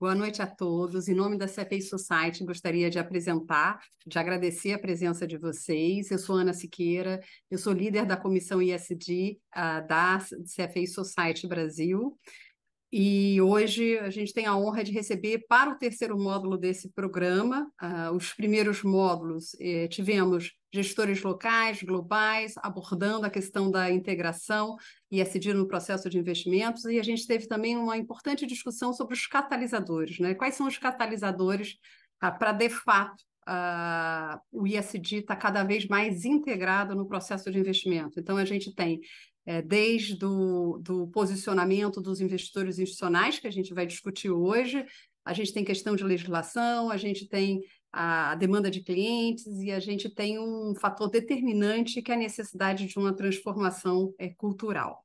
Boa noite a todos. Em nome da CFA Society, gostaria de apresentar, de agradecer a presença de vocês. Eu sou Ana Siqueira, eu sou líder da comissão ISD uh, da CFA Society Brasil. E hoje a gente tem a honra de receber para o terceiro módulo desse programa. Uh, os primeiros módulos eh, tivemos gestores locais, globais, abordando a questão da integração e ISD no processo de investimentos, e a gente teve também uma importante discussão sobre os catalisadores, né? Quais são os catalisadores uh, para, de fato, Uh, o ISD está cada vez mais integrado no processo de investimento. Então, a gente tem é, desde o do posicionamento dos investidores institucionais, que a gente vai discutir hoje, a gente tem questão de legislação, a gente tem a demanda de clientes e a gente tem um fator determinante que é a necessidade de uma transformação é, cultural.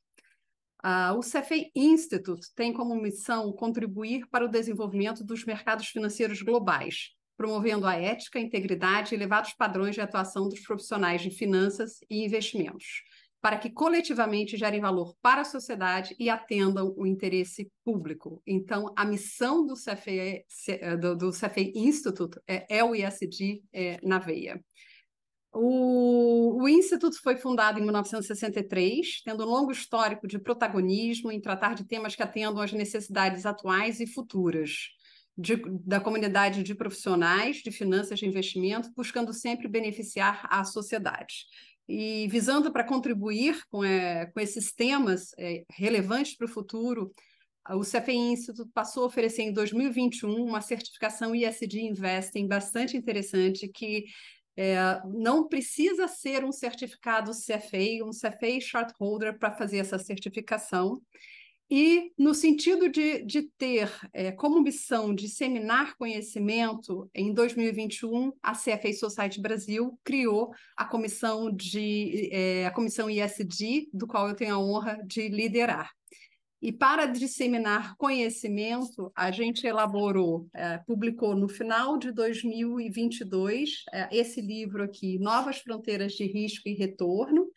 Uh, o CFA Institute tem como missão contribuir para o desenvolvimento dos mercados financeiros globais, promovendo a ética, integridade e elevados padrões de atuação dos profissionais de finanças e investimentos para que coletivamente gerem valor para a sociedade e atendam o interesse público. Então, a missão do CFE, eh, do, do CFE Institute é, é o ISD é, na veia. O, o, Instituto foi fundado em 1963, tendo um longo histórico de protagonismo em tratar de temas que atendam às necessidades atuais e futuras de, da comunidade de profissionais de finanças de investimento, buscando sempre beneficiar a sociedade e visando para contribuir com, é, com esses temas é, relevantes para o futuro, o CFI Institute passou a oferecer em 2021 uma certificação ISD Investing bastante interessante que é, não precisa ser um certificado CFA, um CFA Short Holder para fazer essa certificação. E no sentido de, de ter é, como missão disseminar conhecimento, em 2021 a CFA Society Brasil criou a comissão de é, a comissão ISD, do qual eu tenho a honra de liderar. E para disseminar conhecimento, a gente elaborou, é, publicou no final de 2022 é, esse livro aqui, Novas Fronteiras de Risco e Retorno.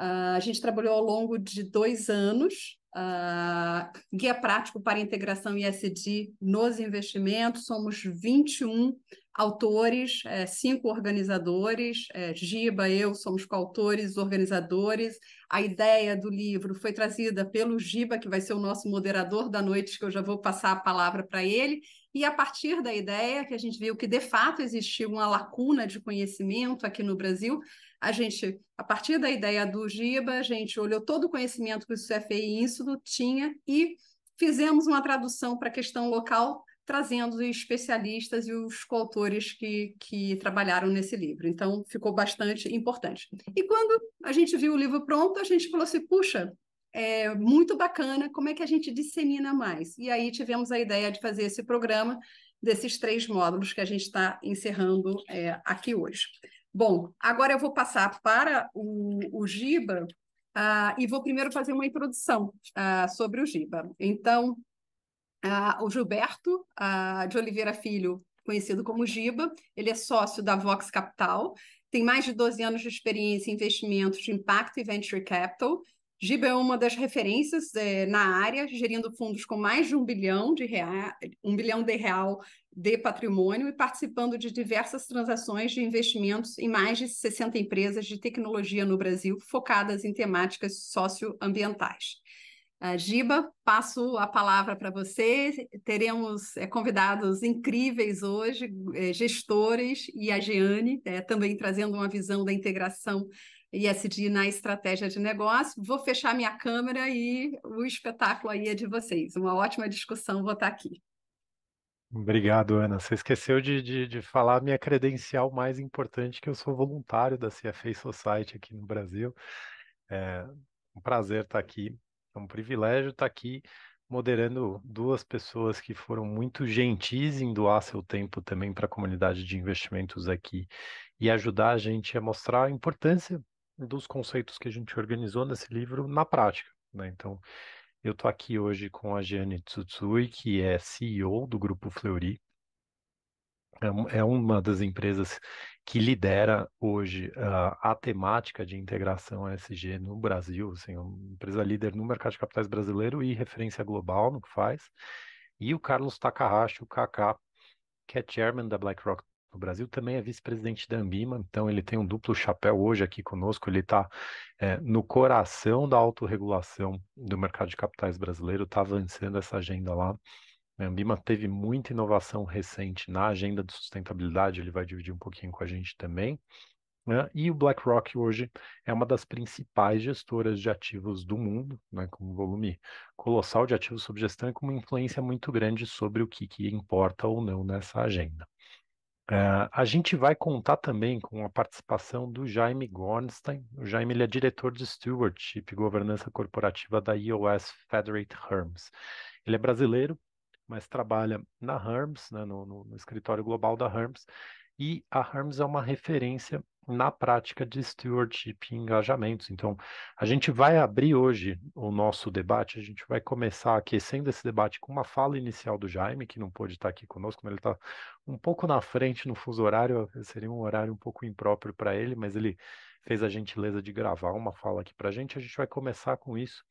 Uh, a gente trabalhou ao longo de dois anos Uh, guia prático para integração ISD nos investimentos. Somos 21 autores, é, cinco organizadores, é, Giba, eu somos coautores, organizadores. A ideia do livro foi trazida pelo Giba, que vai ser o nosso moderador da noite, que eu já vou passar a palavra para ele. E a partir da ideia que a gente viu que de fato existia uma lacuna de conhecimento aqui no Brasil, a gente, a partir da ideia do Giba, a gente olhou todo o conhecimento que o CFI Instituto tinha e fizemos uma tradução para a questão local, trazendo os especialistas e os coautores que, que trabalharam nesse livro. Então, ficou bastante importante. E quando a gente viu o livro pronto, a gente falou assim: puxa, é muito bacana, como é que a gente dissemina mais? E aí tivemos a ideia de fazer esse programa desses três módulos que a gente está encerrando é, aqui hoje. Bom, agora eu vou passar para o, o Giba uh, e vou primeiro fazer uma introdução uh, sobre o Giba. Então, uh, o Gilberto de Oliveira Filho, conhecido como Giba, ele é sócio da Vox Capital, tem mais de 12 anos de experiência em investimentos de impacto e venture capital, Giba é uma das referências é, na área, gerindo fundos com mais de um bilhão de real, um bilhão de real de patrimônio e participando de diversas transações de investimentos em mais de 60 empresas de tecnologia no Brasil, focadas em temáticas socioambientais. Uh, Giba, passo a palavra para você. Teremos é, convidados incríveis hoje, é, gestores, e a Jeane, é, também trazendo uma visão da integração ISD na estratégia de negócio. Vou fechar minha câmera e o espetáculo aí é de vocês. Uma ótima discussão, vou estar aqui. Obrigado, Ana. Você esqueceu de, de, de falar minha credencial mais importante, que eu sou voluntário da CFA Society aqui no Brasil. É um prazer estar aqui, é um privilégio estar aqui moderando duas pessoas que foram muito gentis em doar seu tempo também para a comunidade de investimentos aqui e ajudar a gente a mostrar a importância dos conceitos que a gente organizou nesse livro na prática. Né? Então, eu estou aqui hoje com a Gianni Tsutsui, que é CEO do Grupo Fleury. É, é uma das empresas que lidera hoje uh, a temática de integração ESG no Brasil, assim, uma empresa líder no mercado de capitais brasileiro e referência global no que faz. E o Carlos Takahashi, o Kaká, que é chairman da BlackRock no Brasil, também é vice-presidente da Ambima, então ele tem um duplo chapéu hoje aqui conosco, ele está é, no coração da autorregulação do mercado de capitais brasileiro, está avançando essa agenda lá. A Ambima teve muita inovação recente na agenda de sustentabilidade, ele vai dividir um pouquinho com a gente também. Né? E o BlackRock hoje é uma das principais gestoras de ativos do mundo, né? com um volume colossal de ativos sob gestão e com uma influência muito grande sobre o que, que importa ou não nessa agenda. Uh, a gente vai contar também com a participação do Jaime Gornstein. O Jaime ele é diretor de Stewardship e Governança Corporativa da EOS Federate Hermes. Ele é brasileiro, mas trabalha na Hermes, né, no, no, no escritório global da Hermes, e a Hermes é uma referência na prática de stewardship e engajamentos. Então, a gente vai abrir hoje o nosso debate, a gente vai começar aquecendo esse debate com uma fala inicial do Jaime, que não pôde estar aqui conosco, mas ele está um pouco na frente no fuso horário, seria um horário um pouco impróprio para ele, mas ele fez a gentileza de gravar uma fala aqui para a gente. A gente vai começar com isso.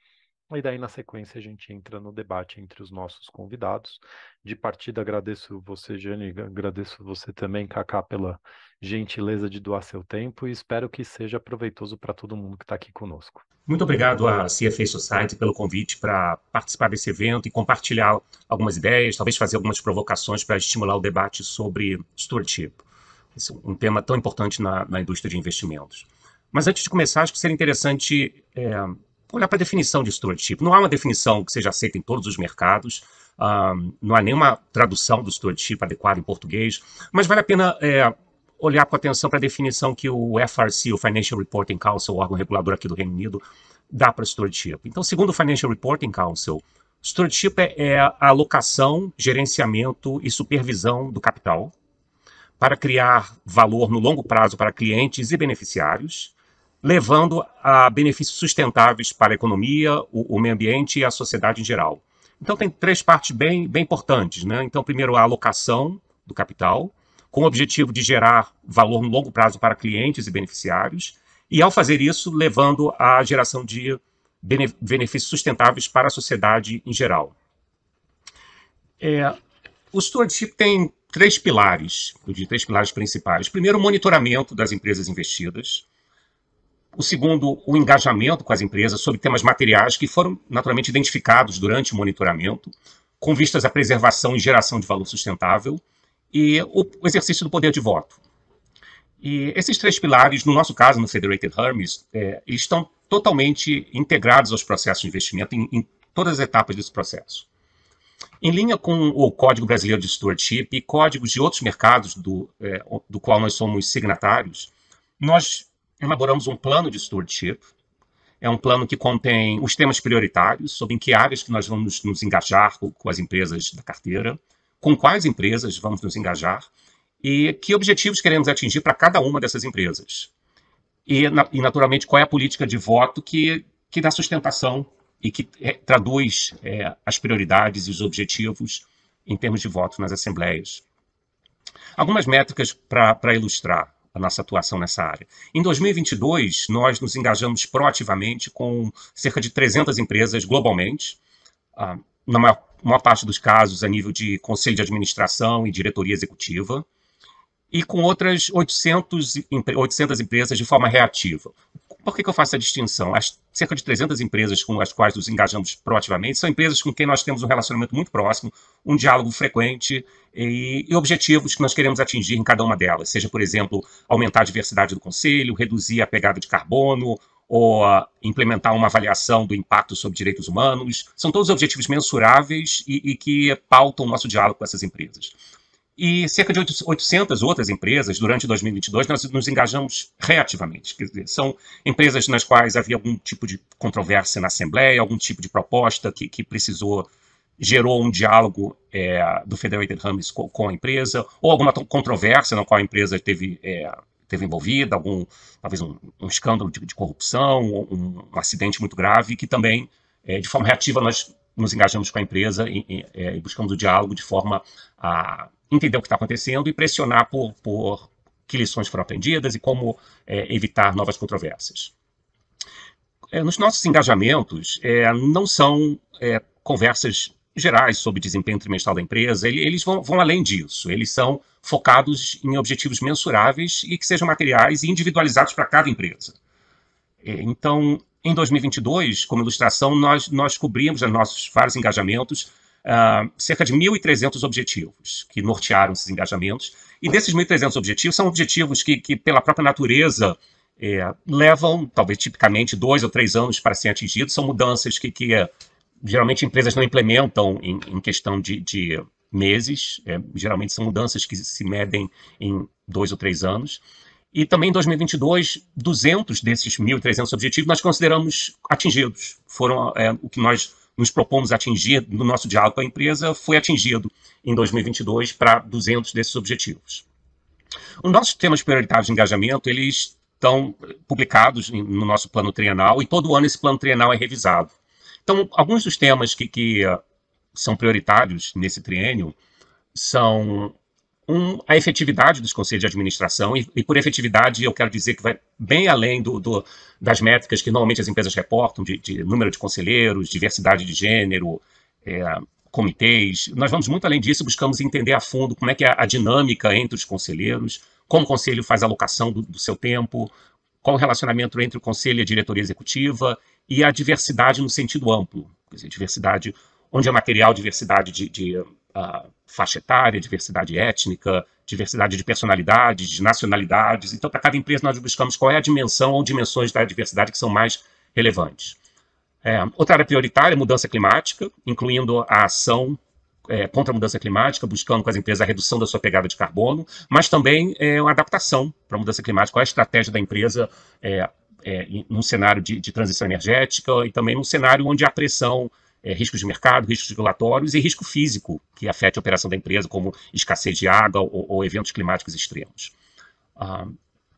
E daí, na sequência, a gente entra no debate entre os nossos convidados. De partida, agradeço você, Jane, agradeço você também, Kaká, pela gentileza de doar seu tempo e espero que seja proveitoso para todo mundo que está aqui conosco. Muito obrigado à CFA Society pelo convite para participar desse evento e compartilhar algumas ideias, talvez fazer algumas provocações para estimular o debate sobre stewardship. Esse é um tema tão importante na, na indústria de investimentos. Mas antes de começar, acho que seria interessante é, olhar para a definição de stewardship. Não há uma definição que seja aceita em todos os mercados, não há nenhuma tradução do stewardship adequada em português, mas vale a pena é, olhar com atenção para a definição que o FRC, o Financial Reporting Council, o órgão regulador aqui do Reino Unido, dá para stewardship. Então, segundo o Financial Reporting Council, stewardship é, é a alocação, gerenciamento e supervisão do capital para criar valor no longo prazo para clientes e beneficiários, levando a benefícios sustentáveis para a economia, o, o meio ambiente e a sociedade em geral. Então tem três partes bem, bem importantes. Né? Então, primeiro, a alocação do capital, com o objetivo de gerar valor no longo prazo para clientes e beneficiários, e ao fazer isso, levando à geração de benefícios sustentáveis para a sociedade em geral. É, o stewardship tem três pilares, de três pilares principais. Primeiro, o monitoramento das empresas investidas. O segundo, o engajamento com as empresas sobre temas materiais que foram naturalmente identificados durante o monitoramento, com vistas à preservação e geração de valor sustentável, e o exercício do poder de voto. E esses três pilares, no nosso caso, no Federated Hermes, é, eles estão totalmente integrados aos processos de investimento em, em todas as etapas desse processo. Em linha com o Código Brasileiro de Stewardship e códigos de outros mercados do, é, do qual nós somos signatários, nós elaboramos um plano de stewardship. É um plano que contém os temas prioritários, sobre em que áreas que nós vamos nos engajar com, com as empresas da carteira, com quais empresas vamos nos engajar e que objetivos queremos atingir para cada uma dessas empresas. E, e, naturalmente, qual é a política de voto que, que dá sustentação e que é, traduz é, as prioridades e os objetivos em termos de voto nas assembleias. Algumas métricas para ilustrar a nossa atuação nessa área. Em 2022, nós nos engajamos proativamente com cerca de 300 empresas globalmente, ah, na maior, maior parte dos casos a nível de conselho de administração e diretoria executiva, e com outras 800, 800 empresas de forma reativa. Por que, que eu faço a distinção? As cerca de 300 empresas com as quais nos engajamos proativamente são empresas com quem nós temos um relacionamento muito próximo, um diálogo frequente e, e, objetivos que nós queremos atingir em cada uma delas, seja, por exemplo, aumentar a diversidade do conselho, reduzir a pegada de carbono ou uh, implementar uma avaliação do impacto sobre direitos humanos. São todos objetivos mensuráveis e, e que pautam o nosso diálogo com essas empresas e cerca de 800 outras empresas durante 2022 nós nos engajamos reativamente. Quer dizer, são empresas nas quais havia algum tipo de controvérsia na Assembleia, algum tipo de proposta que, que precisou, gerou um diálogo é, do Federated Hermes com, com, a empresa, ou alguma controvérsia na qual a empresa teve, é, teve envolvida, algum, talvez um, um escândalo de, de corrupção, um, um, acidente muito grave, que também, é, de forma reativa, nós nos engajamos com a empresa e, e, é, e buscamos o diálogo de forma a entender o que está acontecendo e pressionar por, por que lições foram aprendidas e como é, evitar novas controvérsias. É, nos nossos engajamentos, é, não são é, conversas gerais sobre desempenho trimestral da empresa, eles vão, vão além disso. Eles são focados em objetivos mensuráveis e que sejam materiais e individualizados para cada empresa. É, então, em 2022, como ilustração, nós, nós cobrimos nos nossos vários engajamentos uh, cerca de 1.300 objetivos que nortearam esses engajamentos. E desses 1.300 objetivos, são objetivos que, que pela própria natureza, é, levam, talvez tipicamente, dois ou três anos para serem atingidos. São mudanças que, que é, geralmente empresas não implementam em, em questão de, de meses. É, geralmente são mudanças que se medem em dois ou três anos. E também em 2022, 200 desses 1.300 objetivos nós consideramos atingidos. Foram é, o que nós nos propomos atingir no nosso diálogo com a empresa foi atingido em 2022 para 200 desses objetivos. Os nossos temas prioritários de engajamento, eles estão publicados no nosso plano trienal e todo ano esse plano trienal é revisado. Então, alguns dos temas que, que uh, são prioritários nesse triênio são um, a efetividade dos conselhos de administração, e, e, por efetividade eu quero dizer que vai bem além do, do, das métricas que normalmente as empresas reportam, de, de número de conselheiros, diversidade de gênero, é, comitês. Nós vamos muito além disso, buscamos entender a fundo como é que é a dinâmica entre os conselheiros, como o conselho faz a alocação do, do seu tempo, qual o relacionamento entre o conselho e a diretoria executiva, e a diversidade no sentido amplo, quer dizer, diversidade onde é material, diversidade de, de uh, faixa etária, diversidade étnica, diversidade de personalidades, de nacionalidades. Então, para cada empresa, nós buscamos qual é a dimensão ou dimensões da diversidade que são mais relevantes. É, outra área prioritária é mudança climática, incluindo a ação é, contra a mudança climática, buscando com as empresas a redução da sua pegada de carbono, mas também é, uma adaptação para a mudança climática, qual é a estratégia da empresa é, é, num cenário de, de, transição energética e também num cenário onde há pressão, é, riscos de mercado, riscos regulatórios e risco físico que afete a operação da empresa, como escassez de água ou, ou eventos climáticos extremos. Ah,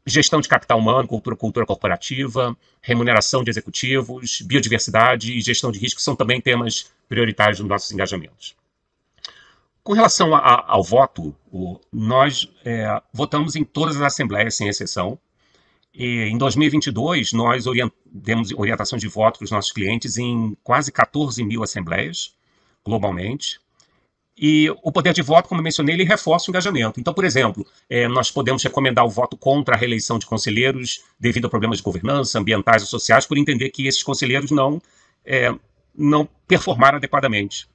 gestão de capital humano, cultura, cultura corporativa, remuneração de executivos, biodiversidade e gestão de risco são também temas prioritários nos nossos engajamentos. Com relação a, ao voto, o, nós é, votamos em todas as assembleias, sem exceção, e em 2022, nós orient demos orientação de voto para os nossos clientes em quase 14 mil assembleias, globalmente. E o poder de voto, como eu mencionei, ele reforça o engajamento. Então, por exemplo, é, nós podemos recomendar o voto contra a reeleição de conselheiros devido a problemas de governança, ambientais ou sociais, por entender que esses conselheiros não, é, não performaram adequadamente.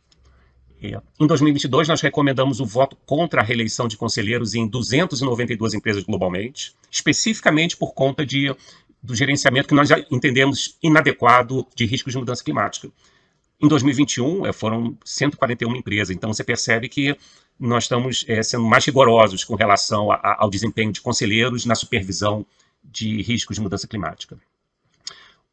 Em 2022, nós recomendamos o voto contra a reeleição de conselheiros em 292 empresas globalmente, especificamente por conta de, do gerenciamento que nós já entendemos inadequado de riscos de mudança climática. Em 2021, é, foram 141 empresas, então você percebe que nós estamos é, sendo mais rigorosos com relação a, a, ao desempenho de conselheiros na supervisão de riscos de mudança climática.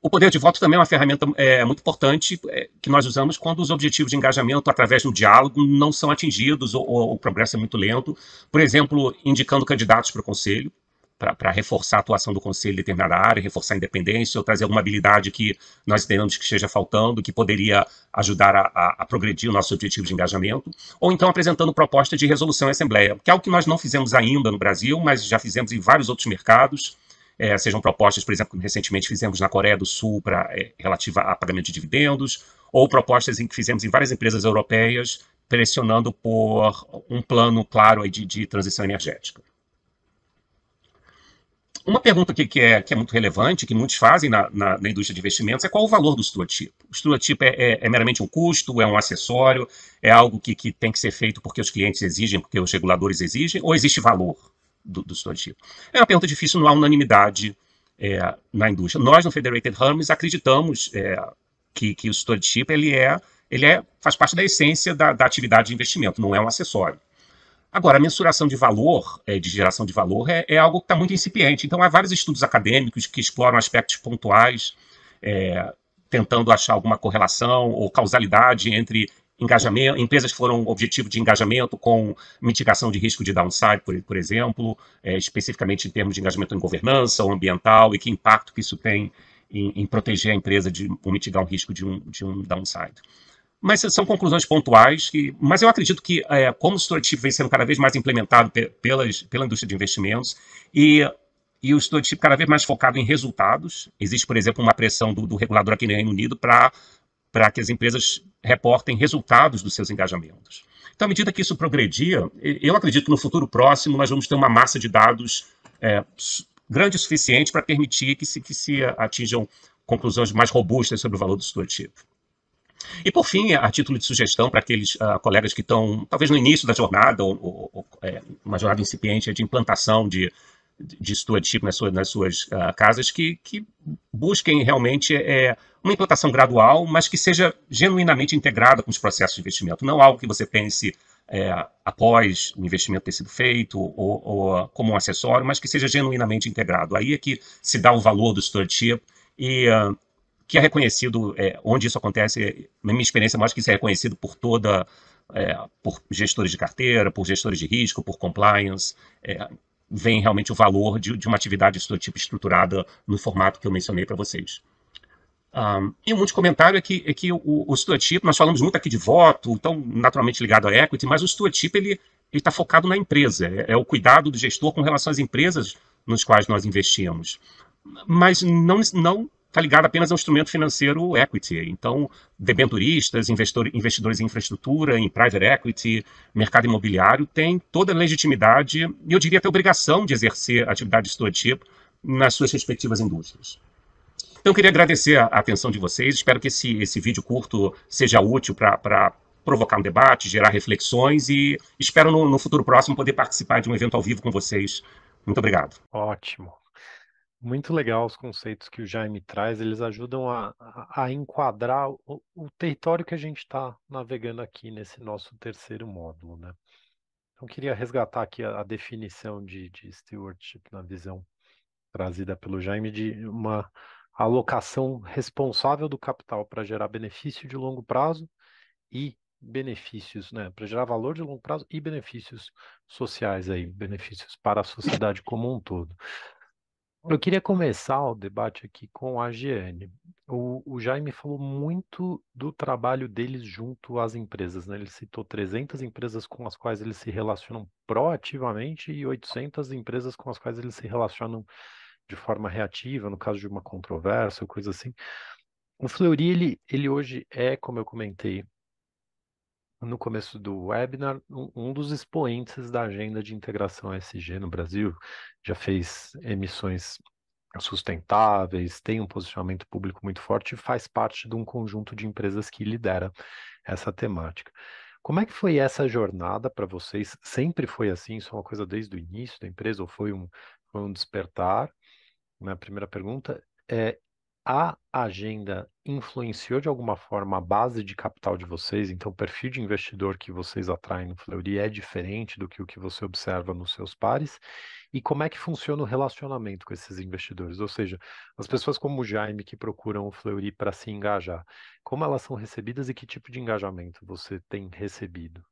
O poder de voto também é uma ferramenta é, muito importante é, que nós usamos quando os objetivos de engajamento através do diálogo não são atingidos ou, ou o progresso é muito lento. Por exemplo, indicando candidatos para o conselho, para reforçar a atuação do conselho em determinada área, reforçar a independência ou trazer alguma habilidade que nós entendemos que esteja faltando, que poderia ajudar a, a, a, progredir o nosso objetivo de engajamento, ou então apresentando proposta de resolução em assembleia, que é algo que nós não fizemos ainda no Brasil, mas já fizemos em vários outros mercados, é, sejam propostas, por exemplo, que recentemente fizemos na Coreia do Sul para é, relativa a pagamento de dividendos, ou propostas em que fizemos em várias empresas europeias pressionando por um plano claro de, de transição energética. Uma pergunta que, que, é, que, é, muito relevante, que muitos fazem na, na, na, indústria de investimentos, é qual o valor do stewardship. O stewardship é, é, é meramente um custo, é um acessório, é algo que, que, tem que ser feito porque os clientes exigem, porque os reguladores exigem, ou existe valor? Do, do stewardship? É uma pergunta difícil, não há unanimidade é, na indústria. Nós, no Federated Hermes, acreditamos é, que, que o stewardship ele é, ele é, faz parte da essência da, da atividade de investimento, não é um acessório. Agora, a mensuração de valor, é, de geração de valor, é, é algo que está muito incipiente. Então, há vários estudos acadêmicos que exploram aspectos pontuais, é, tentando achar alguma correlação ou causalidade entre engajamento, empresas que foram objetivo de engajamento com mitigação de risco de downside, por, por exemplo, é, especificamente em termos de engajamento em governança ou ambiental e que impacto que isso tem em, em proteger a empresa de ou mitigar um risco de um, de um downside. Mas são conclusões pontuais, que, mas eu acredito que, é, como o stewardship vem sendo cada vez mais implementado pe pelas, pela indústria de investimentos, e, e o stewardship cada vez mais focado em resultados, existe, por exemplo, uma pressão do, do regulador aqui no Reino Unido para que as empresas reportem resultados dos seus engajamentos. Então, à medida que isso progredia, eu acredito que no futuro próximo nós vamos ter uma massa de dados é, grande o suficiente para permitir que se, que se atinjam conclusões mais robustas sobre o valor do stewardship. E, por fim, a título de sugestão para aqueles uh, colegas que estão, talvez, no início da jornada, ou, ou, ou é, uma jornada incipiente de implantação de, de stewardship nas suas, nas suas uh, casas, que, que, busquem realmente é, uma implantação gradual, mas que seja genuinamente integrada com os processos de investimento. Não algo que você pense é, após o investimento ter sido feito ou, ou, como um acessório, mas que seja genuinamente integrado. Aí é que se dá o valor do stewardship e uh, que é reconhecido, é, onde isso acontece, na minha experiência, mais que isso é reconhecido por toda, é, por gestores de carteira, por gestores de risco, por compliance, é, vem realmente o valor de, de uma atividade de tipo estruturada no formato que eu mencionei para vocês. Um, e um último comentário é que, é que o, o stewardship, nós falamos muito aqui de voto, então naturalmente ligado à equity, mas o stewardship ele está focado na empresa, é, é, o cuidado do gestor com relação às empresas nos quais nós investimos. Mas não, não está ligado apenas ao instrumento financeiro equity. Então, debenturistas, investor, investidores em infraestrutura, em private equity, mercado imobiliário, têm toda a legitimidade e eu diria até obrigação de exercer atividade de stewardship nas suas respectivas indústrias. Então, eu queria agradecer a atenção de vocês. Espero que esse, esse vídeo curto seja útil para provocar um debate, gerar reflexões e espero no, no futuro próximo poder participar de um evento ao vivo com vocês. Muito obrigado. Ótimo. Muito legal os conceitos que o Jaime traz, eles ajudam a, a, enquadrar o, o, território que a gente está navegando aqui nesse nosso terceiro módulo, né? Então, queria resgatar aqui a, a definição de, de stewardship na visão trazida pelo Jaime de uma alocação responsável do capital para gerar benefício de longo prazo e benefícios, né, para gerar valor de longo prazo e benefícios sociais aí, benefícios para a sociedade como um todo. Eu queria começar o debate aqui com a Giane. O, o Jaime falou muito do trabalho deles junto às empresas, né? Ele citou 300 empresas com as quais eles se relacionam proativamente e 800 empresas com as quais eles se relacionam de forma reativa, no caso de uma controvérsia ou coisa assim. O Fleury, ele, ele hoje é, como eu comentei, no começo do webinar, um dos expoentes da agenda de integração ESG no Brasil, já fez emissões sustentáveis, tem um posicionamento público muito forte e faz parte de um conjunto de empresas que lidera essa temática. Como é que foi essa jornada para vocês? Sempre foi assim? Isso é uma coisa desde o início da empresa ou foi um, foi um despertar? Minha primeira pergunta é a agenda influenciou de alguma forma a base de capital de vocês? Então, o perfil de investidor que vocês atraem no Fleury é diferente do que o que você observa nos seus pares? E como é que funciona o relacionamento com esses investidores? Ou seja, as pessoas como o Jaime que procuram o Fleury para se engajar, como elas são recebidas e que tipo de engajamento você tem recebido?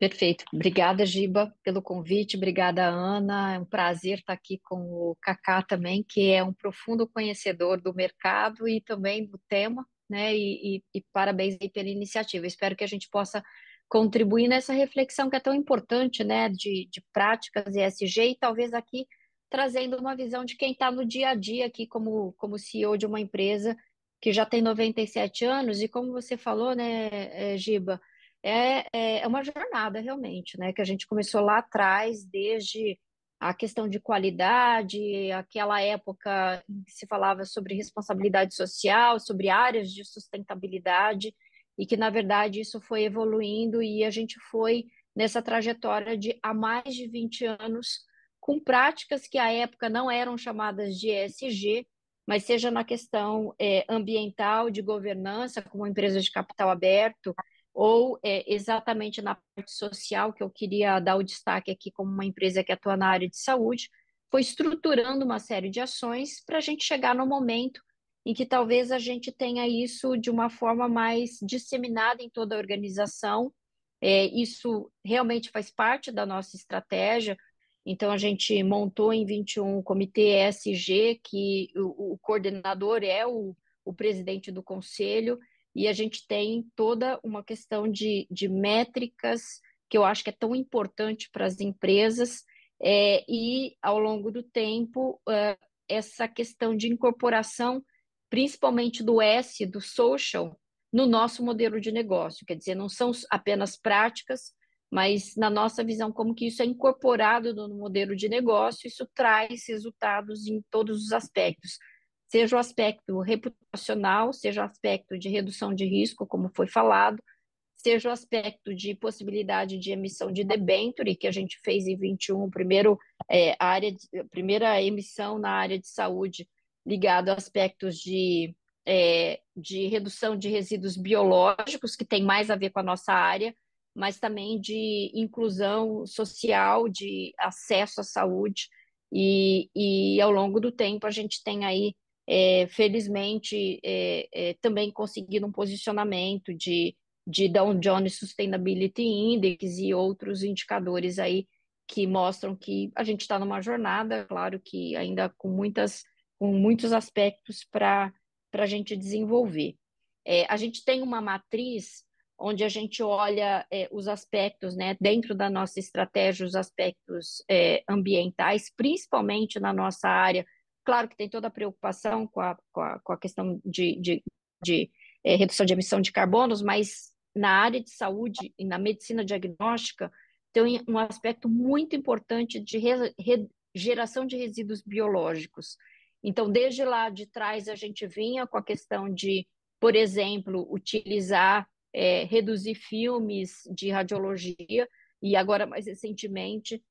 Perfeito. Obrigada, Giba, pelo convite. Obrigada, Ana. É um prazer estar aqui com o Kaká também, que é um profundo conhecedor do mercado e também do tema, né? E, e, e parabéns pela iniciativa. Espero que a gente possa contribuir nessa reflexão que é tão importante, né? De, de práticas ESG e talvez aqui trazendo uma visão de quem está no dia a dia aqui como, como CEO de uma empresa que já tem 97 anos e como você falou, né, Giba? É, é, é uma jornada realmente, né? Que a gente começou lá atrás, desde a questão de qualidade, aquela época em que se falava sobre responsabilidade social, sobre áreas de sustentabilidade, e que, na verdade, isso foi evoluindo e a gente foi nessa trajetória de há mais de 20 anos com práticas que à época não eram chamadas de ESG, mas seja na questão é, ambiental, de governança, como empresa de capital aberto, ou é, exatamente na parte social, que eu queria dar o destaque aqui como uma empresa que atua na área de saúde, foi estruturando uma série de ações para a gente chegar no momento em que talvez a gente tenha isso de uma forma mais disseminada em toda a organização. É, isso realmente faz parte da nossa estratégia. Então, a gente montou em 21 o Comitê ESG, que o, o coordenador é o, o presidente do conselho, e a gente tem toda uma questão de, de métricas que eu acho que é tão importante para as empresas, é, e ao longo do tempo, é, essa questão de incorporação, principalmente do S, do social, no nosso modelo de negócio. Quer dizer, não são apenas práticas, mas na nossa visão, como que isso é incorporado no modelo de negócio, isso traz resultados em todos os aspectos, seja o aspecto reputacional, seja o aspecto de redução de risco, como foi falado, seja o aspecto de possibilidade de emissão de debenture, que a gente fez em 21, primeiro, é, área de, primeira emissão na área de saúde ligado a aspectos de, é, de redução de resíduos biológicos, que tem mais a ver com a nossa área, mas também de inclusão social, de acesso à saúde, e, e ao longo do tempo a gente tem aí, é, felizmente, é, é, também conseguido um posicionamento de, de Dow Jones Sustainability Index e outros indicadores aí que mostram que a gente está numa jornada, claro que ainda com muitas com muitos aspectos para a gente desenvolver. É, a gente tem uma matriz onde a gente olha é, os aspectos, né, dentro da nossa estratégia, os aspectos é, ambientais, principalmente na nossa área. Claro que tem toda a preocupação com a, com a, com a questão de, de, de é, redução de emissão de carbonos, mas na área de saúde e na medicina diagnóstica tem um aspecto muito importante de re, re, geração de resíduos biológicos. Então, desde lá de trás, a gente vinha com a questão de, por exemplo, utilizar é, reduzir filmes de radiologia e agora mais recentemente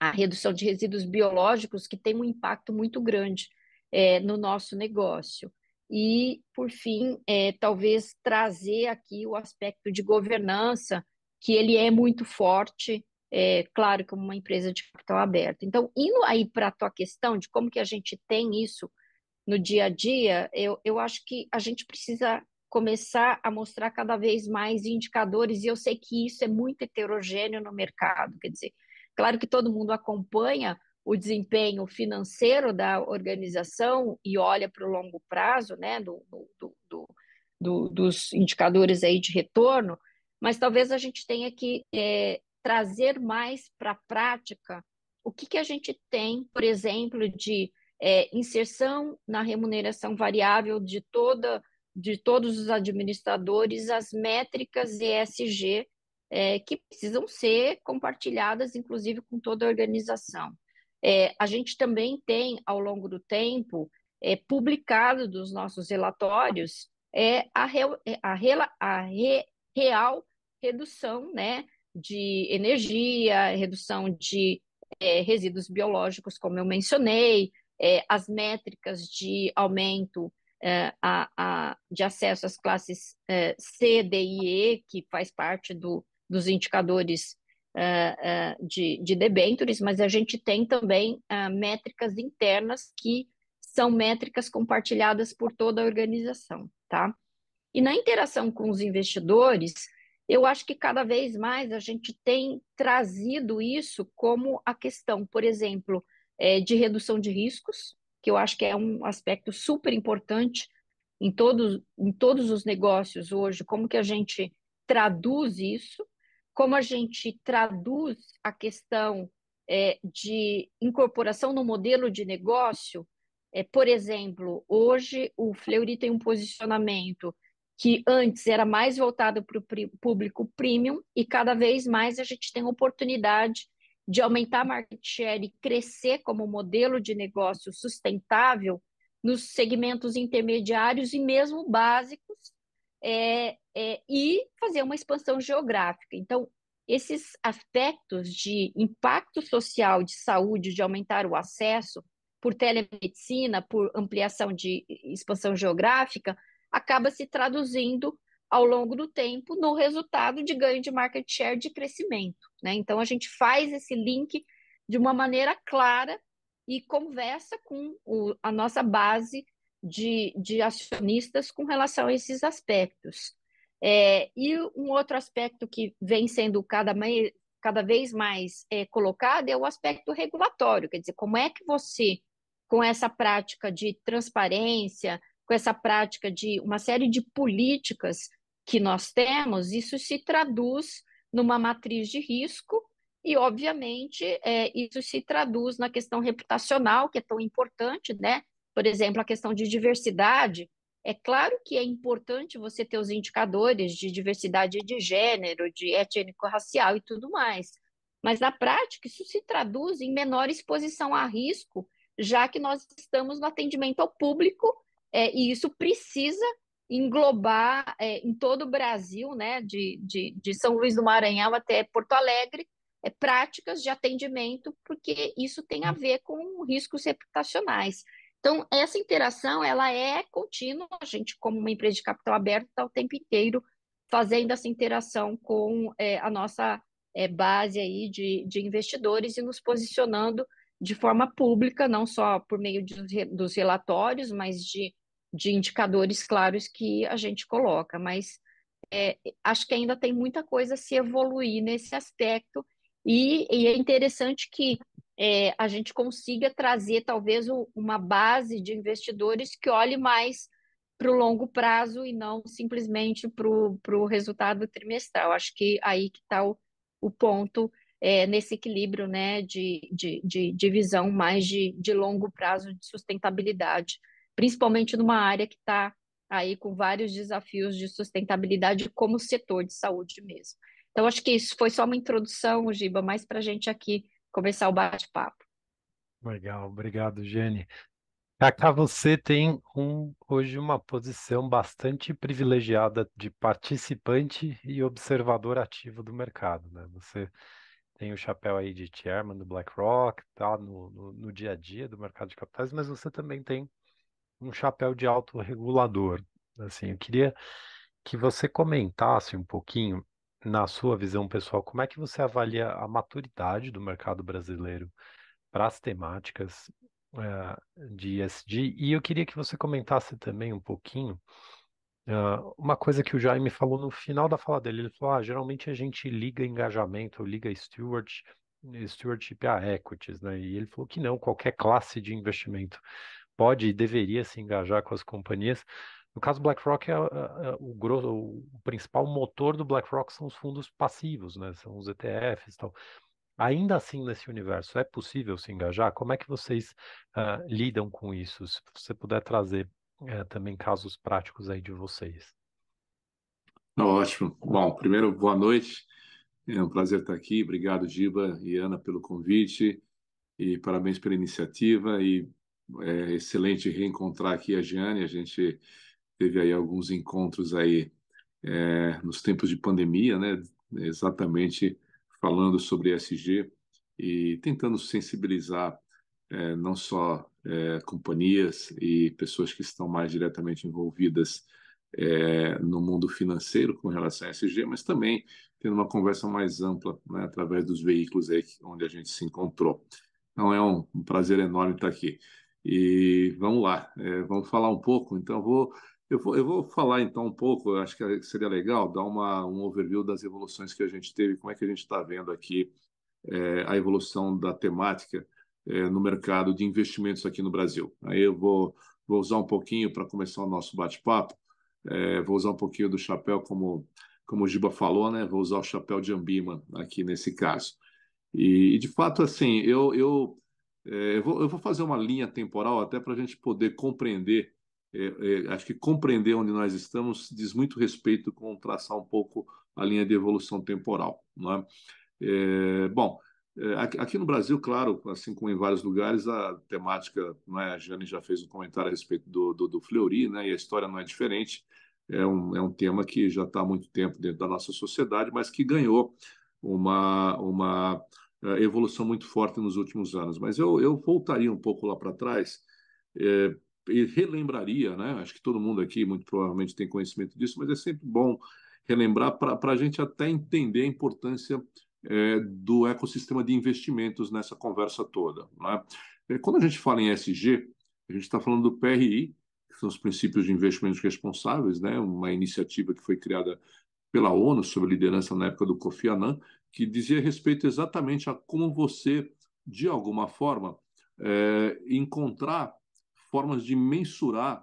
a redução de resíduos biológicos que tem um impacto muito grande é, no nosso negócio. E, por fim, é, talvez trazer aqui o aspecto de governança, que ele é muito forte, é, claro, como uma empresa de capital aberto. Então, indo aí para a tua questão de como que a gente tem isso no dia a dia, eu, eu acho que a gente precisa começar a mostrar cada vez mais indicadores, e eu sei que isso é muito heterogêneo no mercado, quer dizer, claro que todo mundo acompanha o desempenho financeiro da organização e olha para o longo prazo, né, do, do, do, do, dos indicadores aí de retorno, mas talvez a gente tenha que é, trazer mais para a prática o que, que a gente tem, por exemplo, de é, inserção na remuneração variável de toda de todos os administradores as métricas ESG é, que precisam ser compartilhadas, inclusive com toda a organização. É, a gente também tem, ao longo do tempo, é, publicado dos nossos relatórios é, a, re, a, re, a re, real redução né, de energia, redução de é, resíduos biológicos, como eu mencionei, é, as métricas de aumento é, a, a, de acesso às classes é, C, D e E, que faz parte do, dos indicadores é, é, de, de debentures, mas a gente tem também é, métricas internas que são métricas compartilhadas por toda a organização, tá? E na interação com os investidores, eu acho que cada vez mais a gente tem trazido isso como a questão, por exemplo, é, de redução de riscos, que eu acho que é um aspecto super importante em todos, em todos os negócios hoje, como que a gente traduz isso, como a gente traduz a questão é, de incorporação no modelo de negócio. É, por exemplo, hoje o Fleury tem um posicionamento que antes era mais voltado para o público premium e cada vez mais a gente tem oportunidade de aumentar a market share e crescer como modelo de negócio sustentável nos segmentos intermediários e mesmo básicos, é, é, e fazer uma expansão geográfica. Então, esses aspectos de impacto social, de saúde, de aumentar o acesso por telemedicina, por ampliação de expansão geográfica, acaba se traduzindo ao longo do tempo no resultado de ganho de market share de crescimento. Né? Então, a gente faz esse link de uma maneira clara e conversa com o, a nossa base de, de acionistas com relação a esses aspectos. É, e um outro aspecto que vem sendo cada, cada vez mais é, colocado é o aspecto regulatório, quer dizer, como é que você, com essa prática de transparência, com essa prática de uma série de políticas que nós temos, isso se traduz numa matriz de risco e, obviamente, é, isso se traduz na questão reputacional, que é tão importante, né? Por exemplo, a questão de diversidade. É claro que é importante você ter os indicadores de diversidade de gênero, de étnico-racial e tudo mais, mas na prática isso se traduz em menor exposição a risco, já que nós estamos no atendimento ao público é, e isso precisa englobar é, em todo o Brasil, né, de, de, de São Luís do Maranhão até Porto Alegre, é, práticas de atendimento, porque isso tem a ver com riscos reputacionais. Então, essa interação, ela é contínua, a gente, como uma empresa de capital aberto, está o tempo inteiro fazendo essa interação com é, a nossa é, base aí de, de investidores e nos posicionando de forma pública, não só por meio de, dos relatórios, mas de, de indicadores claros que a gente coloca. Mas é, acho que ainda tem muita coisa a se evoluir nesse aspecto, e, e é interessante que é, a gente consiga trazer talvez uma base de investidores que olhe mais para o longo prazo e não simplesmente para o resultado trimestral. Acho que aí que está o, o ponto é, nesse equilíbrio né, de, de, de, de visão mais de, de longo prazo de sustentabilidade, principalmente numa área que está aí com vários desafios de sustentabilidade como setor de saúde mesmo. Então, acho que isso foi só uma introdução, Giba, mais para a gente aqui começar o bate-papo. Legal, obrigado, Jenny. Cacá, você tem um, hoje uma posição bastante privilegiada de participante e observador ativo do mercado, né? Você tem o chapéu aí de chairman do BlackRock, tá no, no, no dia a dia do mercado de capitais, mas você também tem um chapéu de autorregulador. Assim, eu queria que você comentasse um pouquinho na sua visão pessoal, como é que você avalia a maturidade do mercado brasileiro para as temáticas uh, de ESG? E eu queria que você comentasse também um pouquinho uh, uma coisa que o Jaime falou no final da fala dele. Ele falou: ah, geralmente a gente liga engajamento, liga steward, stewardship a equities, né? E ele falou que não, qualquer classe de investimento pode e deveria se engajar com as companhias. No caso do BlackRock, é, é, é, o, grosso, o principal motor do BlackRock são os fundos passivos, né? São os ETFs e tal. Ainda assim, nesse universo, é possível se engajar? Como é que vocês uh, lidam com isso? Se você puder trazer uh, também casos práticos aí de vocês. Ótimo. Bom, primeiro, boa noite. É um prazer estar aqui. Obrigado, Giba e Ana, pelo convite. E parabéns pela iniciativa. E é excelente reencontrar aqui a Giane. A gente teve aí alguns encontros aí é, nos tempos de pandemia, né? Exatamente falando sobre ESG e tentando sensibilizar é, não só é, companhias e pessoas que estão mais diretamente envolvidas é, no mundo financeiro com relação a ESG, mas também tendo uma conversa mais ampla né, através dos veículos aí onde a gente se encontrou. Então é um, um prazer enorme estar aqui. E vamos lá, é, vamos falar um pouco. Então, vou eu vou, eu vou falar então um pouco, acho que seria legal dar uma, um overview das evoluções que a gente teve, como é que a gente está vendo aqui é, a evolução da temática é, no mercado de investimentos aqui no Brasil. Aí eu vou, vou usar um pouquinho para começar o nosso bate-papo, é, vou usar um pouquinho do chapéu, como, como o Giba falou, né? vou usar o chapéu de Ambima aqui nesse caso. E, e de fato, assim, eu, eu, eu, vou, eu vou fazer uma linha temporal até para a gente poder compreender é, é, acho que compreender onde nós estamos diz muito respeito com traçar um pouco a linha de evolução temporal. Não é? É, bom, é, aqui, no Brasil, claro, assim como em vários lugares, a temática, não é? a Jane já fez um comentário a respeito do, do, do Fleury, né? e a história não é diferente. É um, é um tema que já está há muito tempo dentro da nossa sociedade, mas que ganhou uma, uma é, evolução muito forte nos últimos anos. Mas eu, eu voltaria um pouco lá para trás. É, relembraria, né? Acho que todo mundo aqui muito provavelmente tem conhecimento disso, mas é sempre bom relembrar para a gente até entender a importância é, do ecossistema de investimentos nessa conversa toda. Né? É, quando a gente fala em SG, a gente está falando do PRI, que são os princípios de investimentos responsáveis, né? Uma iniciativa que foi criada pela ONU sob liderança na época do Kofi Annan, que dizia respeito exatamente a como você, de alguma forma, é, encontrar formas de mensurar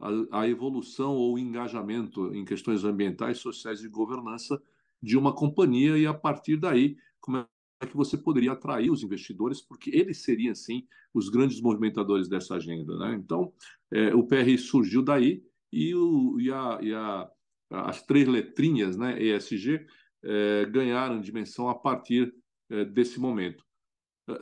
a, a evolução ou engajamento em questões ambientais, sociais e governança de uma companhia e, a partir daí, como é que você poderia atrair os investidores, porque eles seriam, sim, os grandes movimentadores dessa agenda. Né? Então, é, o PRI surgiu daí e, o, e, a, e a, as três letrinhas, né, ESG, é, ganharam dimensão a partir é, desse momento.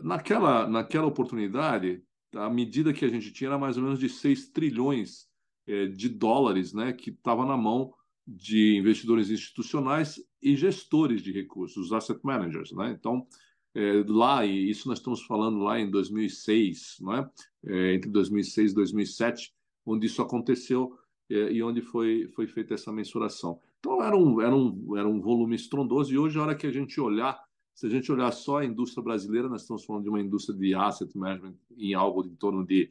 Naquela, naquela oportunidade, a medida que a gente tinha era mais ou menos de 6 trilhões é, de dólares, né, que estava na mão de investidores institucionais e gestores de recursos, os asset managers. Né? Então, é, lá, e isso nós estamos falando lá em 2006, né? É, entre 2006 e 2007, onde isso aconteceu é, e onde foi, foi feita essa mensuração. Então, era um, era, um, era um volume estrondoso, e hoje, a hora que a gente olhar, se a gente olhar só a indústria brasileira, nós estamos falando de uma indústria de asset management em algo em torno de,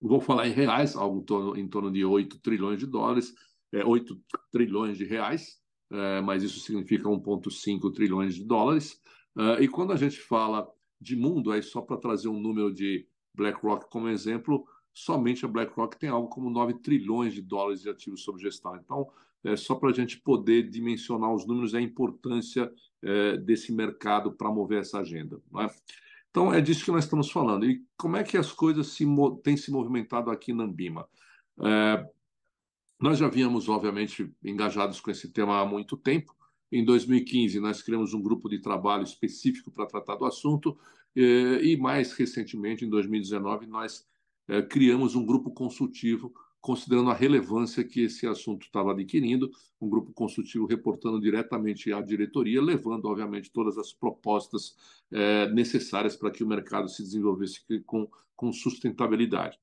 vou falar em reais, algo em torno, em torno de 8 trilhões de dólares, é, 8 trilhões de reais, é, mas isso significa 1,5 trilhões de dólares. Uh, e quando a gente fala de mundo, aí só para trazer um número de BlackRock como exemplo, somente a BlackRock tem algo como 9 trilhões de dólares de ativos sob gestão. Então, é só para a gente poder dimensionar os números e a importância é, desse mercado para mover essa agenda. É? Então, é disso que nós estamos falando. E como é que as coisas se têm se movimentado aqui na Ambima? É, nós já vínhamos, obviamente, engajados com esse tema há muito tempo. Em 2015, nós criamos um grupo de trabalho específico para tratar do assunto, eh, e mais recentemente, em 2019, nós eh, criamos um grupo consultivo, considerando a relevância que esse assunto estava adquirindo, um grupo consultivo reportando diretamente à diretoria, levando, obviamente, todas as propostas eh, necessárias para que o mercado se desenvolvesse com, com sustentabilidade.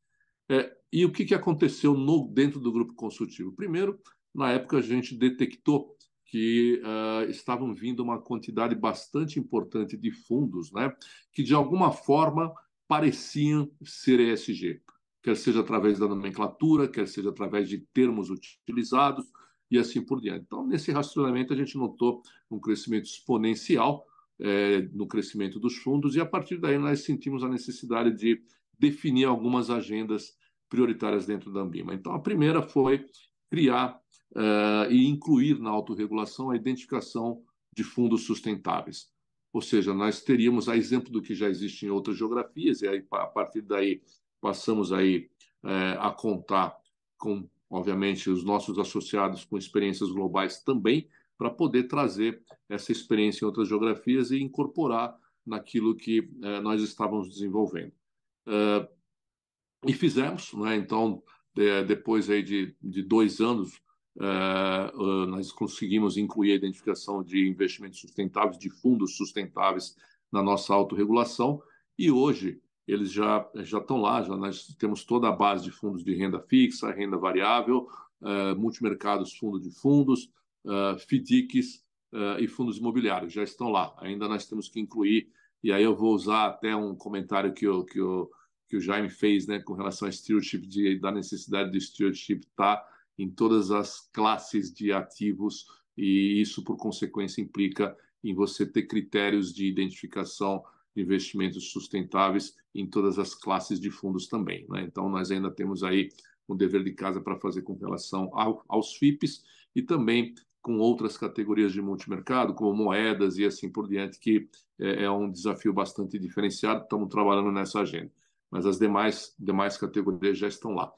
e o que, que aconteceu no, dentro do grupo consultivo? Primeiro, na época, a gente detectou que uh, estavam vindo uma quantidade bastante importante de fundos, né, que de alguma forma pareciam ser ESG, quer seja através da nomenclatura, quer seja através de termos utilizados e assim por diante. Então, nesse rastreamento, a gente notou um crescimento exponencial é, no crescimento dos fundos e a partir daí nós sentimos a necessidade de definir algumas agendas prioritárias dentro da Ambima. Então, a primeira foi criar uh, e incluir na autorregulação a identificação de fundos sustentáveis. Ou seja, nós teríamos a exemplo do que já existe em outras geografias, e aí, a partir daí passamos aí uh, a contar com, obviamente, os nossos associados com experiências globais também, para poder trazer essa experiência em outras geografias e incorporar naquilo que uh, nós estávamos desenvolvendo. Uh, e fizemos, né? então, de, depois aí de, de dois anos uh, nós conseguimos incluir a identificação de investimentos sustentáveis, de fundos sustentáveis na nossa autorregulação, e hoje eles já, já estão lá, já nós temos toda a base de fundos de renda fixa, renda variável, uh, multimercados, fundo de fundos, uh, FDICs e fundos imobiliários, já estão lá. Ainda nós temos que incluir, e aí eu vou usar até um comentário que o, que o, que o Jaime fez né, com relação a stewardship, de, da necessidade de stewardship estar tá em todas as classes de ativos, e isso, por consequência, implica em você ter critérios de identificação de investimentos sustentáveis em todas as classes de fundos também. Né? Então, nós ainda temos aí um dever de casa para fazer com relação ao, aos FIPs e também com outras categorias de multimercado, como moedas e assim por diante, que é, é um desafio bastante diferenciado. Estamos trabalhando nessa agenda, mas as demais, demais categorias já estão lá.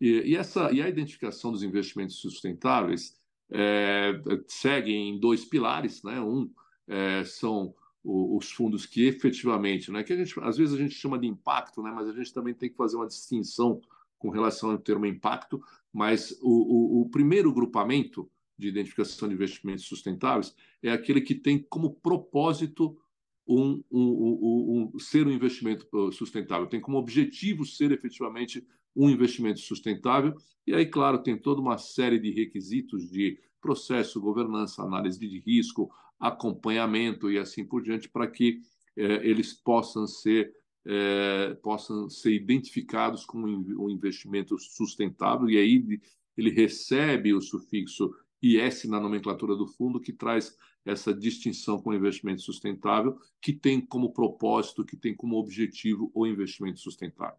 E, e, essa, e a identificação dos investimentos sustentáveis é, segue em dois pilares, né? Um é, são os fundos que efetivamente, né? Que a gente, às vezes a gente chama de impacto, né? Mas a gente também tem que fazer uma distinção com relação ao termo impacto. Mas o, o, o primeiro grupamento de identificação de investimentos sustentáveis é aquele que tem como propósito um, um, um, ser um investimento uh, sustentável, tem como objetivo ser efetivamente um investimento sustentável. E aí, claro, tem toda uma série de requisitos de processo, governança, análise de risco, acompanhamento e assim por diante, para que eh, eles possam ser, eh, possam ser identificados como um investimento sustentável. E aí ele recebe o sufixo IS na nomenclatura do fundo, que traz essa distinção com investimento sustentável, que tem como propósito, que tem como objetivo o investimento sustentável.